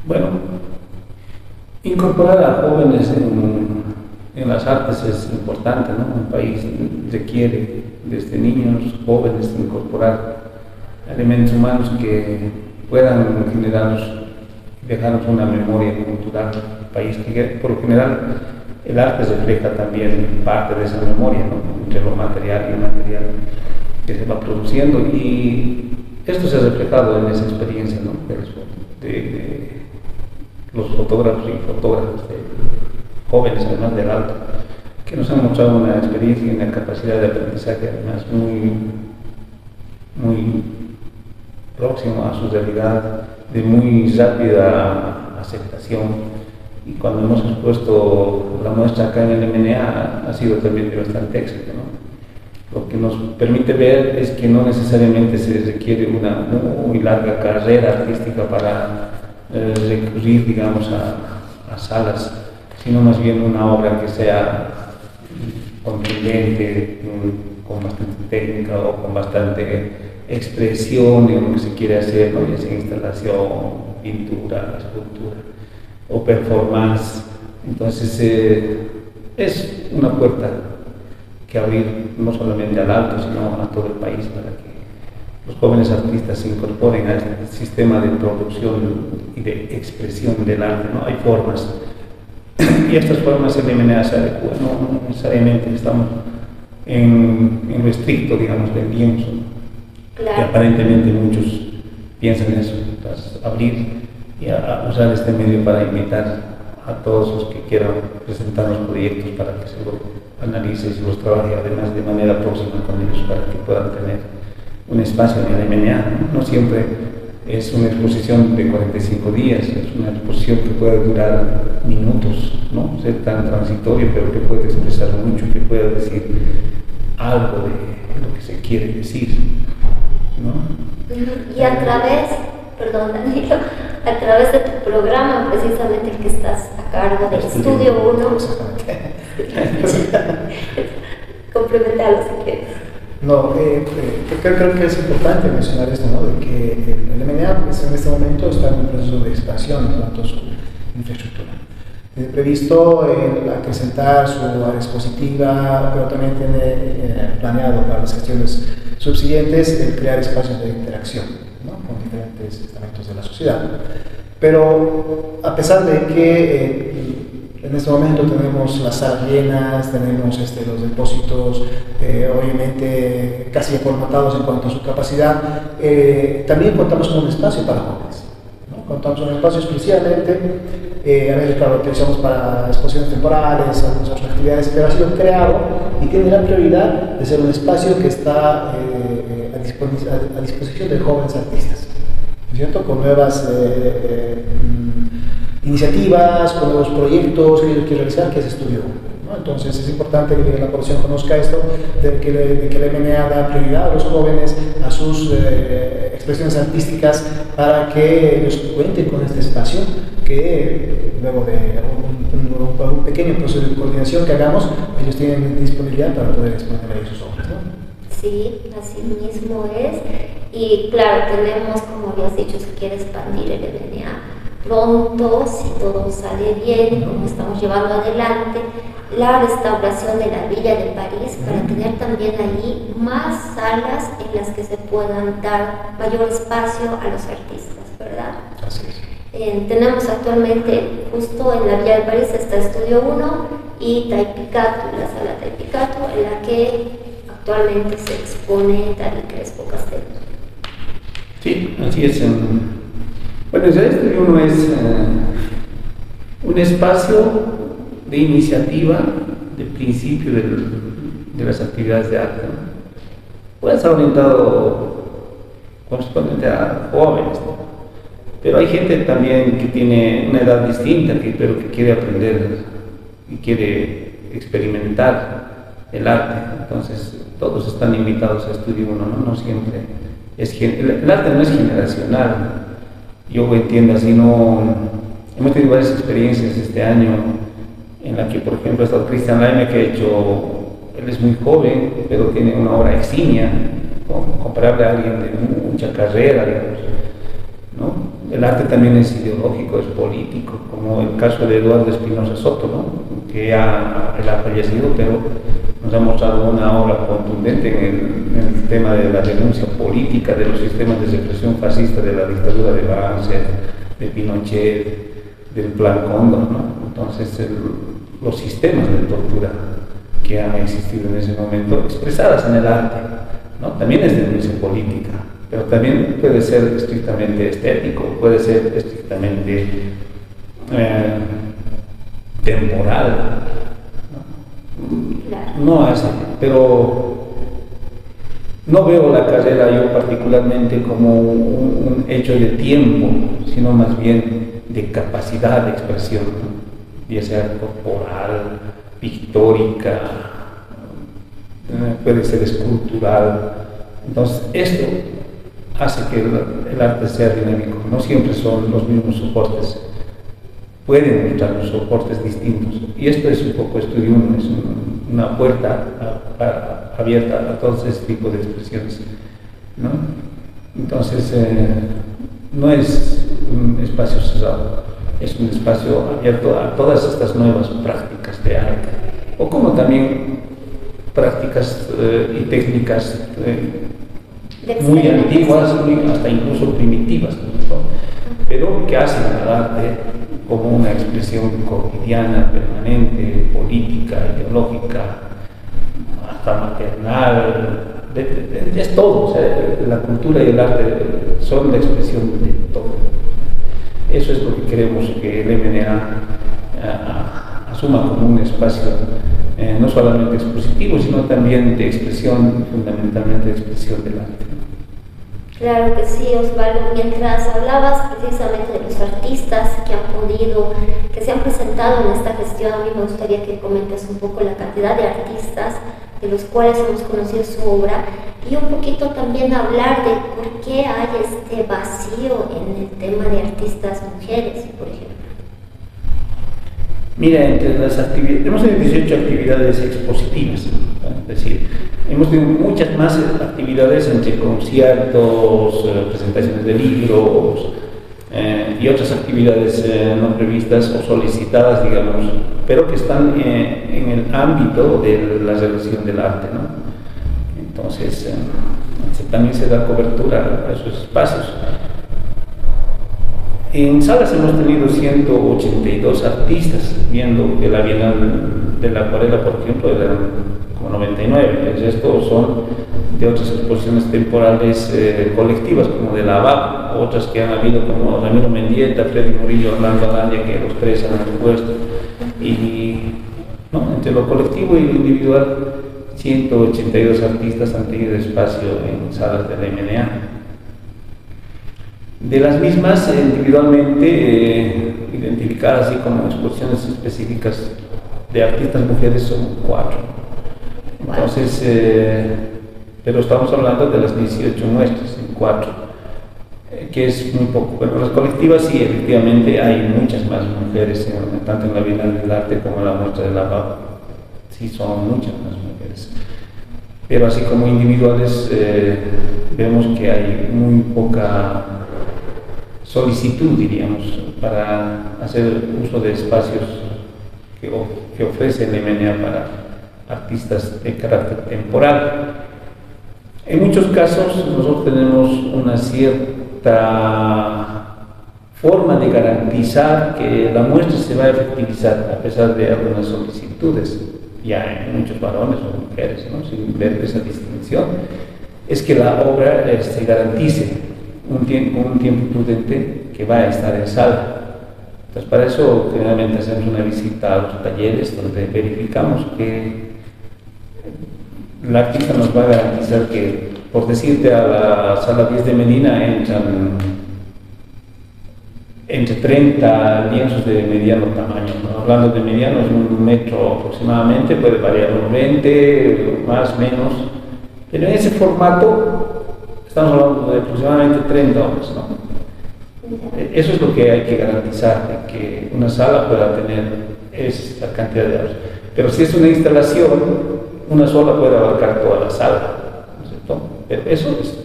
Bueno, incorporar a jóvenes en, las artes es importante, ¿no? Un país requiere desde niños, jóvenes, incorporar elementos humanos que puedan generar dejarnos una memoria cultural del país, que por lo general el arte refleja también parte de esa memoria, entre lo material y lo material que se va produciendo. Y esto se ha reflejado en esa experiencia de, los fotógrafos y fotógrafos jóvenes, además del alto, que nos han mostrado una experiencia y una capacidad de aprendizaje además muy, muy próximo a su realidad de muy rápida aceptación. Y cuando hemos expuesto la muestra acá en el MNA ha sido también de bastante éxito. Lo que nos permite ver es que no necesariamente se requiere una muy larga carrera artística para eh, recurrir, digamos, a, a salas, sino más bien una obra que sea contundente, con bastante técnica o con bastante expresión de lo que se quiere hacer, ¿no? ya sea instalación, pintura, escultura o performance. Entonces eh, es una puerta que abrir no solamente al alto, sino a todo el país para que los jóvenes artistas se incorporen a este sistema de producción y de expresión del arte. ¿no? Hay formas y estas formas se deben se adecuan, no, necesariamente estamos en, en, lo estricto, digamos, del lienzo y aparentemente muchos piensan eso, abrir y usar este medio para invitar a todos los que quieran presentar los proyectos para que se los analice y se los trabaje además de manera próxima con ellos para que puedan tener un espacio en el MNA. No, siempre es una exposición de 45 días, es una exposición que puede durar minutos, no ser tan transitorio, pero que puede expresar mucho, que puede decir algo de lo que se quiere decir. Y a través, perdón Danilo, a través de tu programa, precisamente el que estás a cargo del Estudio 1, complementarlo si quieres. No, eh, eh, creo, que es importante mencionar esto, ¿no? de que el, MNA pues, en este momento está en un proceso de expansión en cuanto a su infraestructura. Tiene previsto el acrecentar su área expositiva, pero también tiene eh, planeado para las gestiones subsiguientes el crear espacios de interacción con diferentes estamentos de la sociedad. Pero a pesar de que en este momento tenemos las salas llenas, tenemos este, los depósitos eh, obviamente casi formatados en cuanto a su capacidad. Eh, también contamos con un espacio para jóvenes. Contamos con un espacio exclusivamente, eh, a veces claro, lo utilizamos para exposiciones temporales, algunas otras actividades, pero ha sido creado y tiene la prioridad de ser un espacio que está a, disposición de jóvenes artistas, ¿cierto? Con nuevas iniciativas, con nuevos proyectos que ellos quieren realizar, que es estudio. ¿No? Entonces es importante que la población conozca esto, de que, de que el MNA da prioridad a los jóvenes, a sus eh, expresiones artísticas, para que ellos cuenten con este espacio, que luego de un, un, pequeño proceso de coordinación que hagamos, ellos tienen disponibilidad para poder exponer ahí sus obras. ¿no? Sí, así mismo es. Y claro, tenemos, como habías dicho, si quiere expandir el MNA, pronto, si todo sale bien, como estamos llevando adelante, la restauración de la Villa de París para tener también allí más salas en las que se puedan dar mayor espacio a los artistas, ¿verdad? Así es. Eh, tenemos actualmente, justo en la Villa de París está Estudio 1 y Taipicato, la sala Taipicato, en la que actualmente se expone David Crespo Castello. Sí, así es. En bueno, ya este uno es eh, un espacio de iniciativa, de principio de, las actividades de arte. Puede estar orientado correspondiente a jóvenes, pero hay gente también que tiene una edad distinta, que, pero que quiere aprender y quiere experimentar el arte. Entonces, todos están invitados a estudiar uno, ¿no? No siempre es el arte no es generacional yo entiendo así, no, hemos tenido varias experiencias este año en la que, por ejemplo, ha estado Cristian Laime que ha hecho, él es muy joven, pero tiene una obra eximia, comparable a alguien de mucha carrera, digamos. ¿no? El arte también es ideológico, es político, como el caso de Eduardo Espinosa Soto, ¿no? que ha fallecido, pero nos ha mostrado una obra contundente en el, tema de la denuncia política de los sistemas de represión fascista de la dictadura de Banzer, de Pinochet, del Plan Cóndor, ¿no? Entonces, los sistemas de tortura que han existido en ese momento, expresadas en el arte, ¿no? También es denuncia política, pero también puede ser estrictamente estético, puede ser estrictamente eh, temporal, no hace, pero no veo la carrera yo particularmente como un, hecho de tiempo, sino más bien de capacidad de expresión, ya sea corporal, pictórica, eh, puede ser escultural. Entonces, esto hace que el, arte sea dinámico, no siempre son los mismos soportes pueden los soportes distintos. Y esto es un poco estudio, es una puerta abierta a todo ese tipo de expresiones. ¿no? Entonces, eh, no es un espacio cerrado, es un espacio abierto a todas estas nuevas prácticas de arte, o como también prácticas eh, y técnicas eh, muy antiguas, hasta incluso primitivas, pero que hacen al arte como una expresión cotidiana, permanente, política, ideológica, hasta maternal, es todo, la cultura y el arte son la expresión de todo. Eso es lo que queremos que el MNA asuma como un espacio eh, no solamente expositivo, sino también de expresión, fundamentalmente de expresión del arte. Claro que sí, Osvaldo. Mientras hablabas precisamente de los artistas que han podido, que se han presentado en esta gestión, a mí me gustaría que comentes un poco la cantidad de artistas de los cuales hemos conocido su obra y un poquito también hablar de por qué hay este vacío en el tema de artistas mujeres, por ejemplo. Mira, entre las actividades, tenemos 18 actividades expositivas Es decir, hemos tenido muchas más actividades entre conciertos, eh, presentaciones de libros eh, y otras actividades eh, no previstas o solicitadas, digamos, pero que están en el ámbito de la relación del arte. ¿no? Entonces, también se da cobertura a esos espacios. En salas hemos tenido 182 artistas, viendo que la Bienal de la Acuarela, por ejemplo, era como 99. El resto son de otras exposiciones temporales eh, colectivas, como de la ABAP, otras que han habido como Ramiro Mendieta, Freddy Murillo, Orlando Alandia, que los tres han expuesto. Y entre lo colectivo y lo individual, 182 artistas han tenido espacio en salas de la MNA. De las mismas, eh, individualmente eh, identificadas así como exposiciones específicas de artistas mujeres son cuatro. Entonces, eh, pero estamos hablando de las 18 muestras, en cuatro, que es muy poco. Pero las colectivas sí, efectivamente hay muchas más mujeres, tanto en la Bienal del Arte como en la muestra de la PAP. Sí, son muchas más mujeres. Pero así como individuales, vemos que hay muy poca solicitud, diríamos, para hacer uso de espacios que, que ofrece el MNA para artistas de carácter temporal. En muchos casos nosotros tenemos una cierta forma de garantizar que la muestra se va a efectivizar a pesar de algunas solicitudes, ya en muchos varones o mujeres, ¿no? sin ver esa distinción, es que la obra se este, garantice un tiempo, un tiempo prudente que va a estar en sala. Entonces, para eso generalmente hacemos una visita a los talleres donde verificamos que la artista nos va a garantizar que, por decirte, a la sala 10 de Medina entran entre 30 lienzos de mediano tamaño. Hablando de mediano, es un metro aproximadamente, puede variar un 20, más, menos. Pero en ese formato Estamos hablando de aproximadamente 30 hombres, ¿no? Eso es lo que hay que garantizar, que una sala pueda tener esa cantidad de horas. Pero si es una instalación, una sola puede abarcar toda la sala, eso es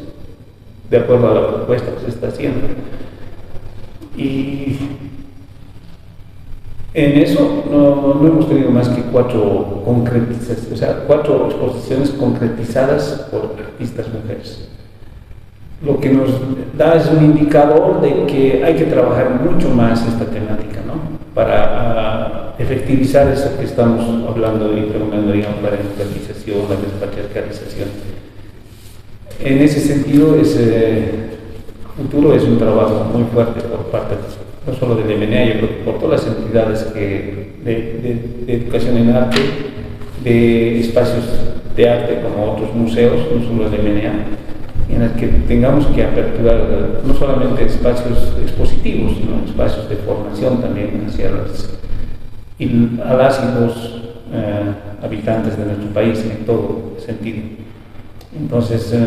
de acuerdo a la propuesta que se está haciendo. Y en eso no, hemos tenido más que cuatro concretizaciones, cuatro exposiciones concretizadas por artistas mujeres lo que nos da es un indicador de que hay que trabajar mucho más esta temática, ¿no? Para ah, efectivizar eso que estamos hablando y preguntando, digamos, la democratización, la despatriarcalización. En ese sentido, ese futuro es un trabajo muy fuerte por parte no solo del MNA, yo creo que por todas las entidades de, de educación en arte, de espacios de arte como otros museos, no solo el MNA, en el que tengamos que aperturar no solamente espacios expositivos, sino espacios de formación también hacia las, y a las y los eh, habitantes de nuestro país en todo sentido. Entonces, eh,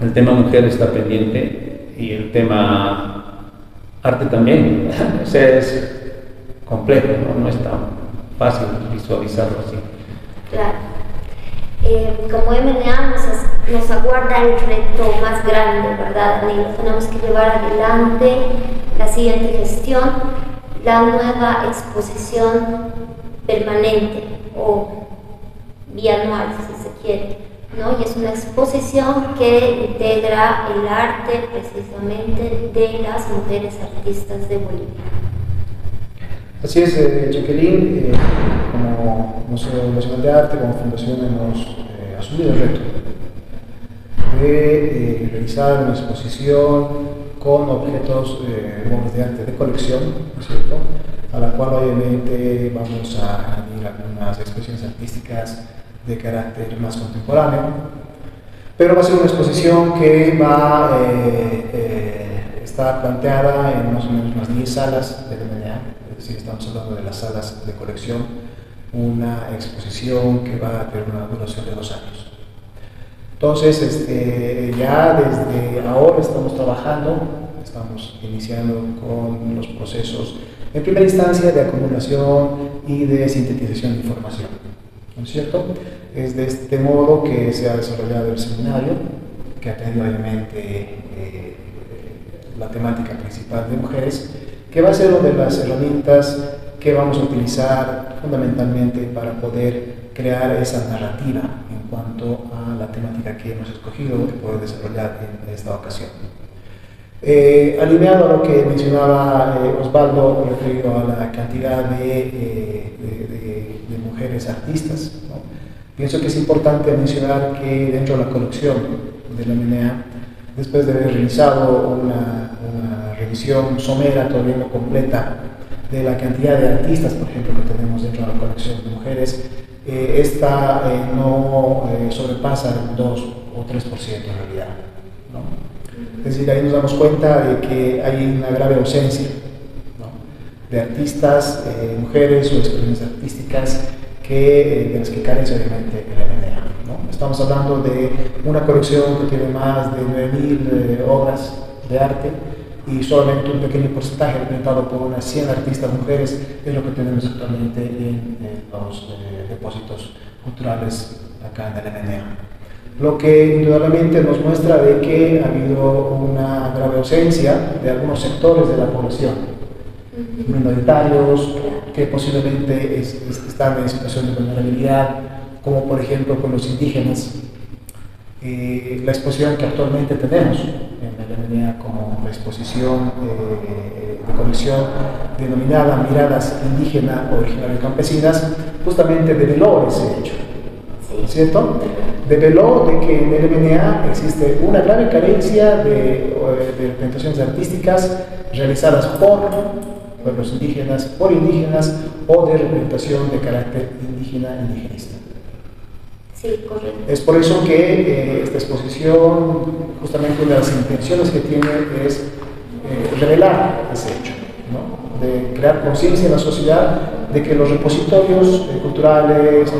el tema mujer está pendiente y el tema arte también. o sea, es complejo, ¿no? no es tan fácil visualizarlo así. Claro. Eh, como MNA nos, nos, aguarda el reto más grande, ¿verdad? Y tenemos que llevar adelante la siguiente gestión, la nueva exposición permanente o bianual, si se quiere. ¿no? Y es una exposición que integra el arte precisamente de las mujeres artistas de Bolivia. Así es, eh, Jacqueline, eh, como Museo Nacional de Arte, como Fundación, hemos eh, asumido el reto de realizar una exposición con objetos, de arte de colección, cierto? a la cual obviamente vamos a añadir algunas expresiones artísticas de carácter más contemporáneo, pero va a ser una exposición que va a estar planteada en más o menos unas 10 salas de si estamos hablando de las salas de colección, una exposición que va a tener una duración de dos años. Entonces, este, ya desde ahora estamos trabajando, estamos iniciando con los procesos, en primera instancia, de acumulación y de sintetización de información. ¿no es cierto? Es de este modo que se ha desarrollado el seminario, que ha tenido obviamente eh, la temática principal de mujeres, que va a ser una de las herramientas que vamos a utilizar fundamentalmente para poder crear esa narrativa en cuanto a la temática que hemos escogido y poder desarrollar en esta ocasión. Eh, alineado a lo que mencionaba eh, Osvaldo referido a la cantidad de, eh, de, mujeres artistas, pienso que es importante mencionar que dentro de la colección de la MNA, después de haber realizado una, una revisión somera, todavía no completa, de la cantidad de artistas, por ejemplo, que tenemos dentro de la colección de mujeres, eh, esta eh, no eh, sobrepasa el 2 o 3% en realidad. Es decir, ahí nos damos cuenta de que hay una grave ausencia de artistas, mujeres o experiencias artísticas que, de las que carece obviamente el MNA. ¿no? Estamos hablando de una colección que tiene más de 9.000 obras de arte y solamente un pequeño porcentaje representado por unas 100 artistas mujeres es lo que tenemos actualmente en, los eh, depósitos culturales acá en el MNA. Lo que indudablemente nos muestra de que ha habido una grave ausencia de algunos sectores de la población, minoritarios, que posiblemente están en situación de vulnerabilidad, como por ejemplo con los indígenas, eh, la exposición que actualmente tenemos como la exposición eh, de colección denominada Miradas Indígena Originales Campesinas, justamente develó ese hecho. ¿No es cierto? Develó de que en el MNA existe una grave carencia de, eh, de representaciones artísticas realizadas por pueblos indígenas, por indígenas o de representación de carácter Es por eso que eh, esta exposición, justamente una de las intenciones que tiene es eh, revelar ese hecho, ¿no? de crear conciencia en la sociedad de que los repositorios eh, culturales,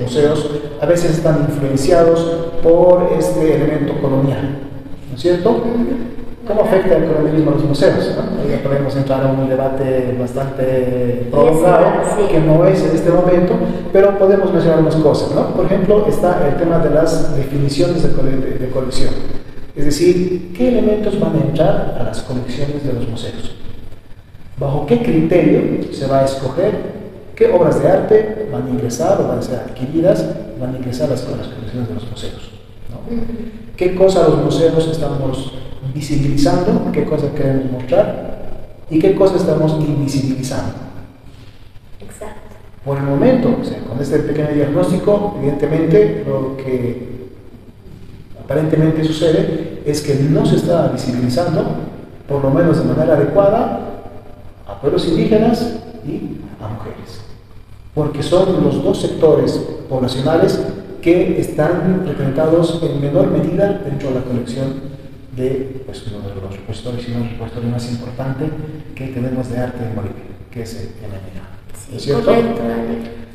museos, a veces están influenciados por este elemento colonial, ¿no es cierto? ¿Cómo afecta el colonialismo a los museos? ¿no? podemos entrar a un debate bastante prolongado, que no es en este momento, pero podemos mencionar unas cosas. ¿no? Por ejemplo, está el tema de las definiciones de, de, colección. Es decir, ¿qué elementos van a entrar a las colecciones de los museos? ¿Bajo qué criterio se va a escoger qué obras de arte van a ingresar o van a ser adquiridas, van a ingresar a las, colecciones de los museos? ¿no? ¿Qué cosas los museos estamos visibilizando qué cosas queremos mostrar y qué cosas estamos invisibilizando. Exacto. Por el momento, con este pequeño diagnóstico, evidentemente lo que aparentemente sucede es que no se está visibilizando, por lo menos de manera adecuada, a pueblos indígenas y a mujeres. Porque son los dos sectores poblacionales que están representados en menor medida dentro de la colección de pues, uno de los repositorios, y el repositorio más importante que tenemos de arte en Bolivia, que es el MNA. cierto?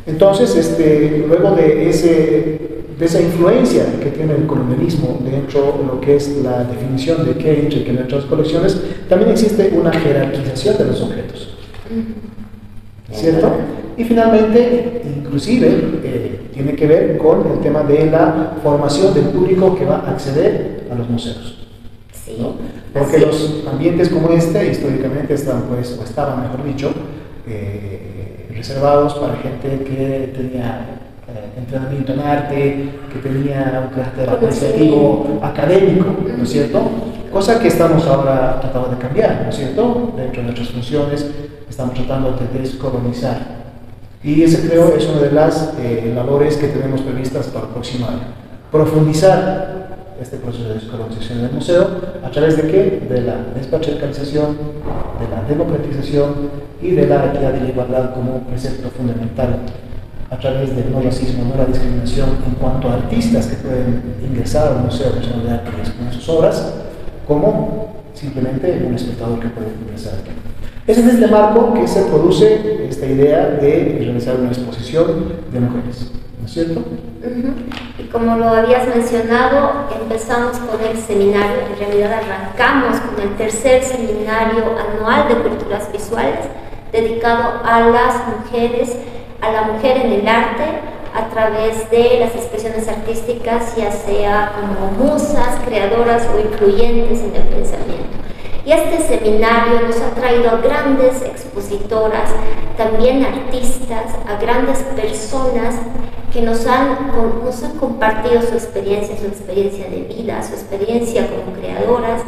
Entonces, este, luego de, ese, de esa influencia que tiene el colonialismo dentro de lo que es la definición de qué y qué no entra las colecciones, también existe una jerarquización de los objetos. ¿Cierto? Y finalmente, inclusive, eh, tiene que ver con el tema de la formación del público que va a acceder a los museos. Porque los ambientes como este históricamente están, pues, o estaban, mejor dicho, eh, reservados para gente que tenía eh, entrenamiento en arte, que tenía un carácter apreciativo académico, ¿no es cierto? Cosa que estamos ahora tratando de cambiar, ¿no es cierto? Dentro de nuestras funciones estamos tratando de descolonizar. Y ese creo es una de las eh, labores que tenemos previstas para el próximo año. Profundizar este proceso de descolonización del museo, ¿a través de qué? De la despatriarcalización, de la democratización y de la equidad y la igualdad como precepto fundamental, a través del no racismo, no la discriminación en cuanto a artistas que pueden ingresar al Museo Nacional de Arte exponer sus obras, como simplemente un espectador que puede ingresar aquí. Es en este marco que se produce esta idea de realizar una exposición de mujeres. ¿No es cierto? Y como lo habías mencionado, empezamos con el seminario, en realidad arrancamos con el tercer seminario anual de culturas visuales dedicado a las mujeres, a la mujer en el arte, a través de las expresiones artísticas, ya sea como musas, creadoras o influyentes en el pensamiento. Y este seminario nos ha traído a grandes expositoras, también artistas, a grandes personas que nos han, nos han compartido su experiencia, su experiencia de vida, su experiencia como creadoras.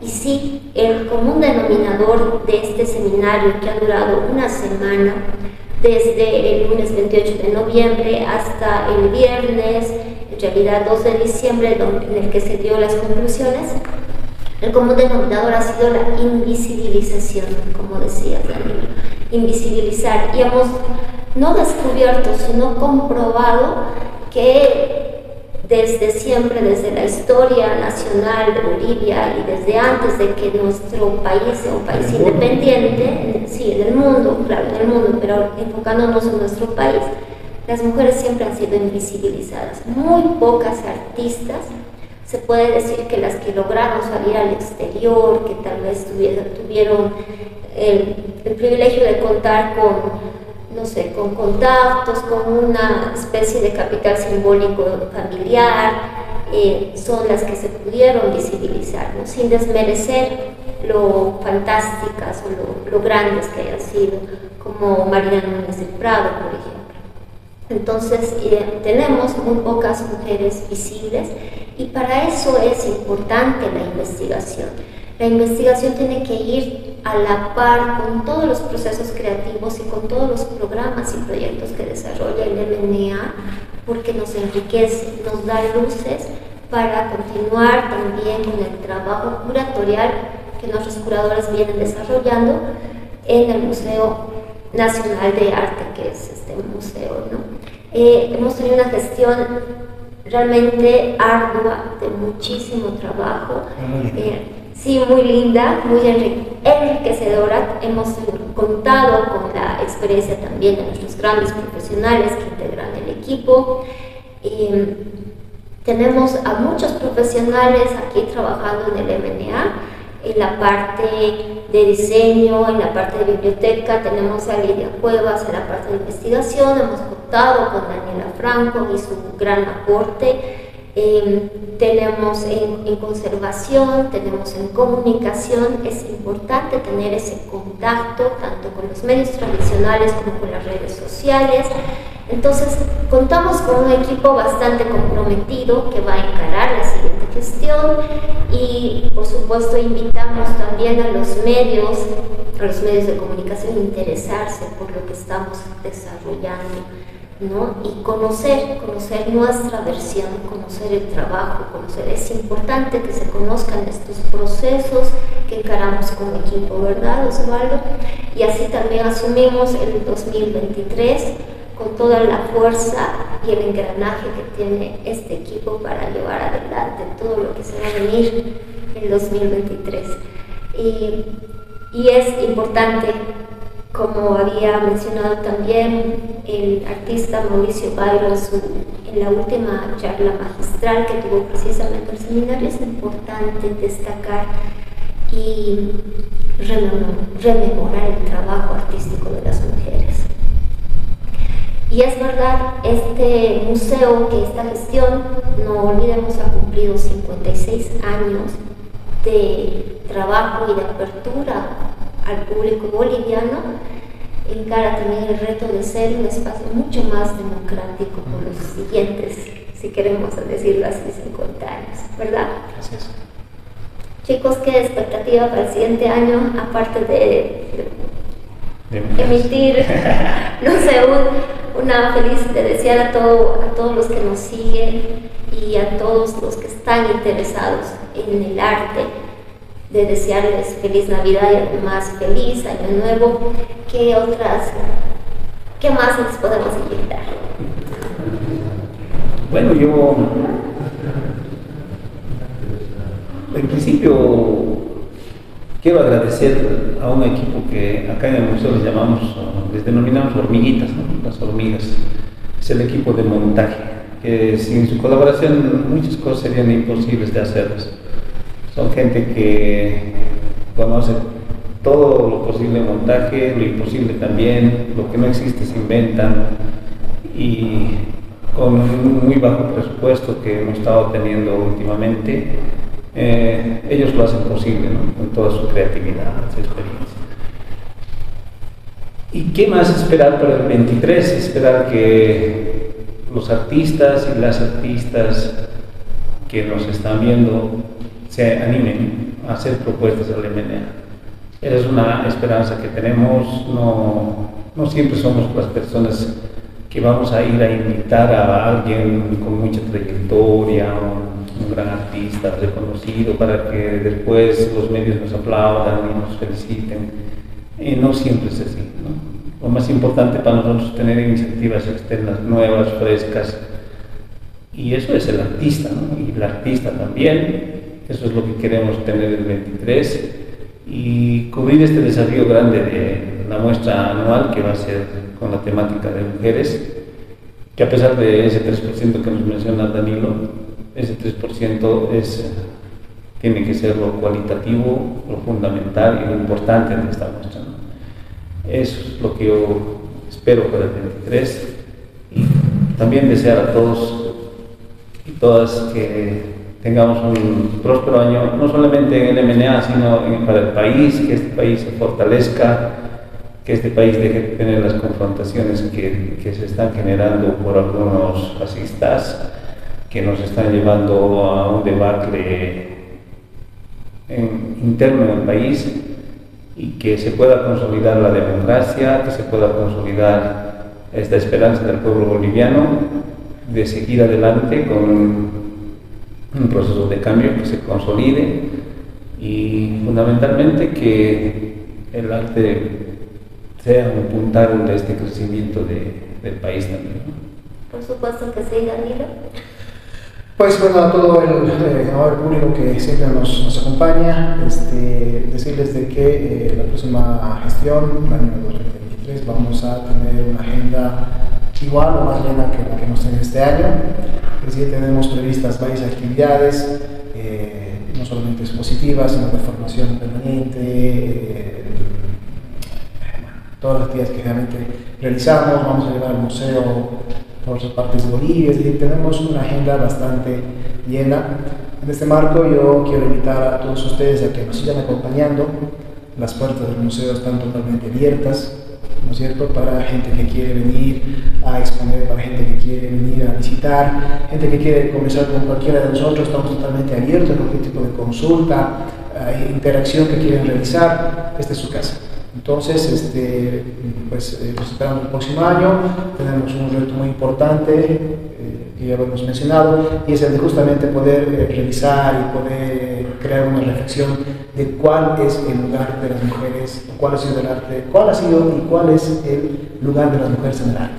Y sí, el común denominador de este seminario que ha durado una semana, desde el lunes 28 de noviembre hasta el viernes, en realidad 2 de diciembre, en el que se dio las conclusiones, el común denominador ha sido la invisibilización, como decía Daniel, invisibilizar. Y hemos no descubierto, sino comprobado que desde siempre, desde la historia nacional de Bolivia y desde antes de que nuestro país sea un país independiente, sí, en el mundo, claro, en el mundo, pero enfocándonos en nuestro país, las mujeres siempre han sido invisibilizadas. Muy pocas artistas se puede decir que las que lograron salir al exterior, que tal vez tuvieron, el, privilegio de contar con, no sé, con contactos, con una especie de capital simbólico familiar, eh, son las que se pudieron visibilizar, sin desmerecer lo fantásticas o lo, grandes que hayan sido, como Marina Núñez del Prado, por ejemplo. Entonces, eh, tenemos muy pocas mujeres visibles y para eso es importante la investigación. La investigación tiene que ir a la par con todos los procesos creativos y con todos los programas y proyectos que desarrolla el MNA, porque nos enriquece, nos da luces para continuar también con el trabajo curatorial que nuestros curadores vienen desarrollando en el Museo Nacional de Arte, que es este museo. ¿no? Eh, hemos tenido una gestión realmente ardua, de muchísimo trabajo. Eh, sí, muy linda, muy enriquecedora. Hemos contado con la experiencia también de nuestros grandes profesionales que integran el equipo. tenemos a muchos profesionales aquí trabajando en el MNA, en la parte de diseño, en la parte de biblioteca, tenemos a Lidia Cuevas en la parte de investigación, hemos contado con Daniela Franco y su gran aporte. Em, tenemos en, en, conservación, tenemos en comunicación, es importante tener ese contacto tanto con los medios tradicionales como con las redes sociales. Entonces, contamos con un equipo bastante comprometido que va a encarar la siguiente gestión y, por supuesto, invitamos también a los medios, a los medios de comunicación a interesarse por lo que estamos desarrollando. ¿No? y conocer, conocer nuestra versión, conocer el trabajo, conocer. Es importante que se conozcan estos procesos que encaramos como equipo, ¿verdad, Osvaldo? Y así también asumimos el 2023 con toda la fuerza y el engranaje que tiene este equipo para llevar adelante todo lo que se va a venir en 2023. Y, y es importante, como había mencionado también el artista Mauricio Bailo en la última charla magistral que tuvo precisamente el seminario, es importante destacar y rememorar el trabajo artístico de las mujeres. Y es verdad, este museo, que esta gestión, no olvidemos, ha cumplido 56 años de trabajo y de apertura al público boliviano, encara también el reto de ser un espacio mucho más democrático por los siguientes, si queremos decirlo así, 50 años, ¿verdad? Gracias. Chicos, ¿qué expectativa para el siguiente año, aparte de, emitir, no sé, una feliz de desear a, todo, a todos los que nos siguen y a todos los que están interesados en el arte, de desearles feliz Navidad y además feliz Año Nuevo. ¿Qué otras, qué más les podemos invitar? Bueno, yo en principio quiero agradecer a un equipo que acá en el museo les llamamos, les denominamos hormiguitas, las hormigas. Es el equipo de montaje, que sin su colaboración muchas cosas serían imposibles de hacerlas. Son gente que conoce todo lo posible montaje, lo imposible también, lo que no existe se inventan y con un muy bajo presupuesto que hemos estado teniendo últimamente, eh, ellos lo hacen posible con toda su creatividad, su experiencia. ¿Y qué más esperar para el 23? Esperar que los artistas y las artistas que nos están viendo se animen a hacer propuestas al MNA. Esa es una esperanza que tenemos, no, no siempre somos las personas que vamos a ir a invitar a alguien con mucha trayectoria, un, un gran artista reconocido, para que después los medios nos aplaudan y nos feliciten. Y no siempre es así. ¿no? Lo más importante para nosotros es tener iniciativas externas nuevas, frescas, y eso es el artista, ¿no? y el artista también. Eso es lo que queremos tener el 23 y cubrir este desafío grande de la muestra anual que va a ser con la temática de mujeres, que a pesar de ese 3% que nos menciona Danilo, ese 3% es, tiene que ser lo cualitativo, lo fundamental y lo importante de esta muestra. es lo que yo espero para el 23 y también desear a todos y todas que tengamos un próspero año, no solamente en el MNA, sino para el país, que este país se fortalezca, que este país deje de tener las confrontaciones que, que se están generando por algunos fascistas que nos están llevando a un debate en, interno en el país y que se pueda consolidar la democracia, que se pueda consolidar esta esperanza del pueblo boliviano de seguir adelante con un proceso de cambio que se consolide y fundamentalmente que el arte sea un puntal de este crecimiento de, del país también. Por supuesto que sí, Danilo. Pues bueno, a todo el, eh, el público que siempre nos, nos acompaña, este, decirles de que eh, la próxima gestión, el año 2023, vamos a tener una agenda igual o más llena que la que hemos tenido este año. Es decir, tenemos previstas varias actividades, eh, no solamente expositivas, sino de formación permanente, eh, todas las actividades que realmente realizamos. Vamos a llevar al museo por otras partes de Bolivia, es decir, tenemos una agenda bastante llena. En este marco yo quiero invitar a todos ustedes a que nos sigan acompañando. Las puertas del museo están totalmente abiertas. ¿No es cierto? Para gente que quiere venir a exponer, para gente que quiere venir a visitar, gente que quiere conversar con cualquiera de nosotros, estamos totalmente abiertos a cualquier tipo de consulta, eh, interacción que quieran realizar, esta es su casa. Entonces, este, pues eh, nos esperamos el próximo año, tenemos un reto muy importante, eh, que ya lo hemos mencionado, y es el de justamente poder eh, revisar y poder crear una reflexión de cuál es el lugar de las mujeres, cuál ha sido el arte, cuál ha sido y cuál es el lugar de las mujeres en el arte.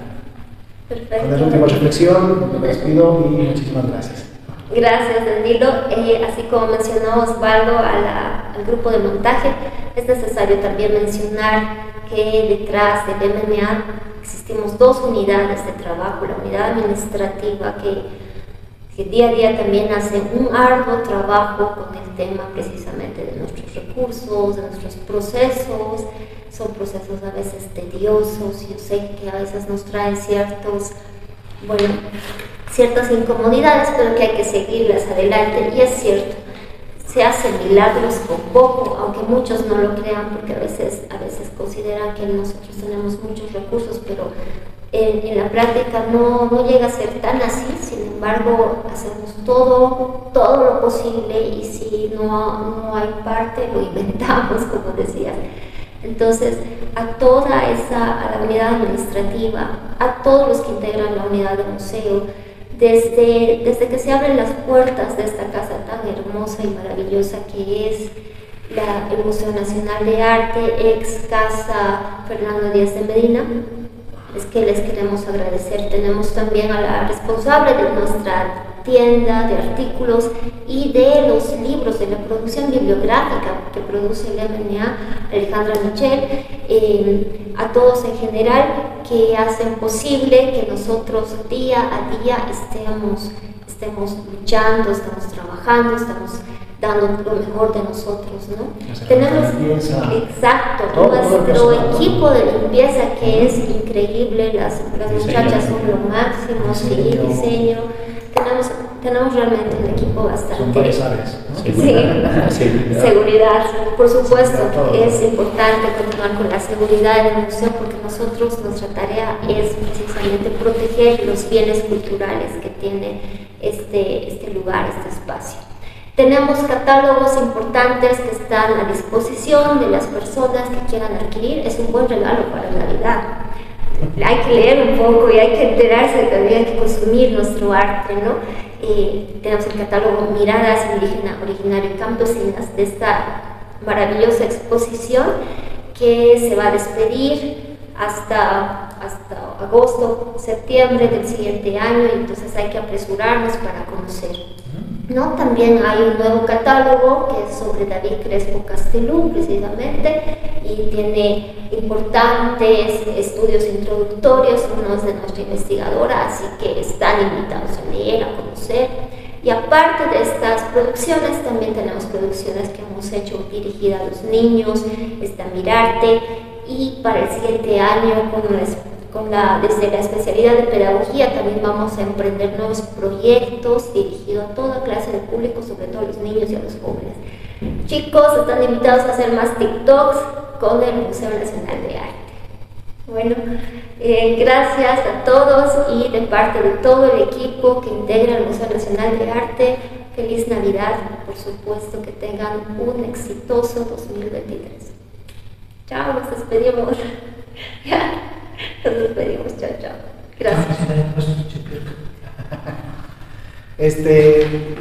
Perfecto. Con esa última reflexión, me despido y muchísimas gracias. Gracias, Danilo. Eh, así como mencionó Osvaldo a la, al grupo de montaje, es necesario también mencionar que detrás del MNA existimos dos unidades de trabajo, la unidad administrativa que, que día a día también hace un arduo trabajo con el tema precisamente de nuestros recursos, de nuestros procesos, son procesos a veces tediosos, yo sé que a veces nos traen ciertos, bueno, ciertas incomodidades, pero que hay que seguirlas adelante y es cierto, se hacen milagros con poco, aunque muchos no lo crean porque a veces, a veces consideran que nosotros tenemos muchos recursos, pero en, en, la práctica no, no llega a ser tan así, sin embargo hacemos todo, todo lo posible y si no, no hay parte lo inventamos, como decías. Entonces, a toda esa, a la unidad administrativa, a todos los que integran la unidad de museo, desde, desde que se abren las puertas de esta casa tan hermosa y maravillosa que es la, el Museo Nacional de Arte, ex Casa Fernando Díaz de Medina, es que les queremos agradecer. Tenemos también a la responsable de nuestra tienda de artículos y de los libros, de la producción bibliográfica que produce el MNA, Alejandra Michel, a todos en general que hacen posible que nosotros día a día estemos, estemos luchando, estamos trabajando, estamos dando lo mejor de nosotros, ¿no? Tenemos, limpieza. exacto, Todo, nuestro equipo de limpieza que es increíble, las, las muchachas son lo máximo, sí, Diseño. diseño, tenemos, tenemos realmente un equipo Son bastante... varias áreas. ¿no? Sí. Sí, Seguridad. seguridad. Por supuesto que es importante continuar con la seguridad del museo porque nosotros, nuestra tarea es precisamente proteger los bienes culturales que tiene este, este lugar, este espacio. Tenemos catálogos importantes que están a disposición de las personas que quieran adquirir. Es un buen regalo para Navidad. Hay que leer un poco y hay que enterarse también, hay que consumir nuestro arte, ¿no? Eh, tenemos el catálogo Miradas Indígena Originario y Campesinas de esta maravillosa exposición que se va a despedir hasta, hasta agosto, septiembre del siguiente año entonces hay que apresurarnos para conocer. ¿No? También hay un nuevo catálogo que es sobre David Crespo Castelú, precisamente, y tiene importantes estudios introductorios, unos de nuestra investigadora, así que están invitados a leer, a conocer. Y aparte de estas producciones, también tenemos producciones que hemos hecho dirigidas a los niños, está Mirarte, y para el siguiente año, con con la, desde la especialidad de pedagogía también vamos a emprender nuevos proyectos dirigidos a toda clase de público, sobre todo a los niños y a los jóvenes. Chicos, están invitados a hacer más TikToks con el Museo Nacional de Arte. Bueno, eh, gracias a todos y de parte de todo el equipo que integra el Museo Nacional de Arte, feliz Navidad, por supuesto que tengan un exitoso 2023. Chao, nos despedimos. Nos despedimos, chao, chao. Gracias. Este,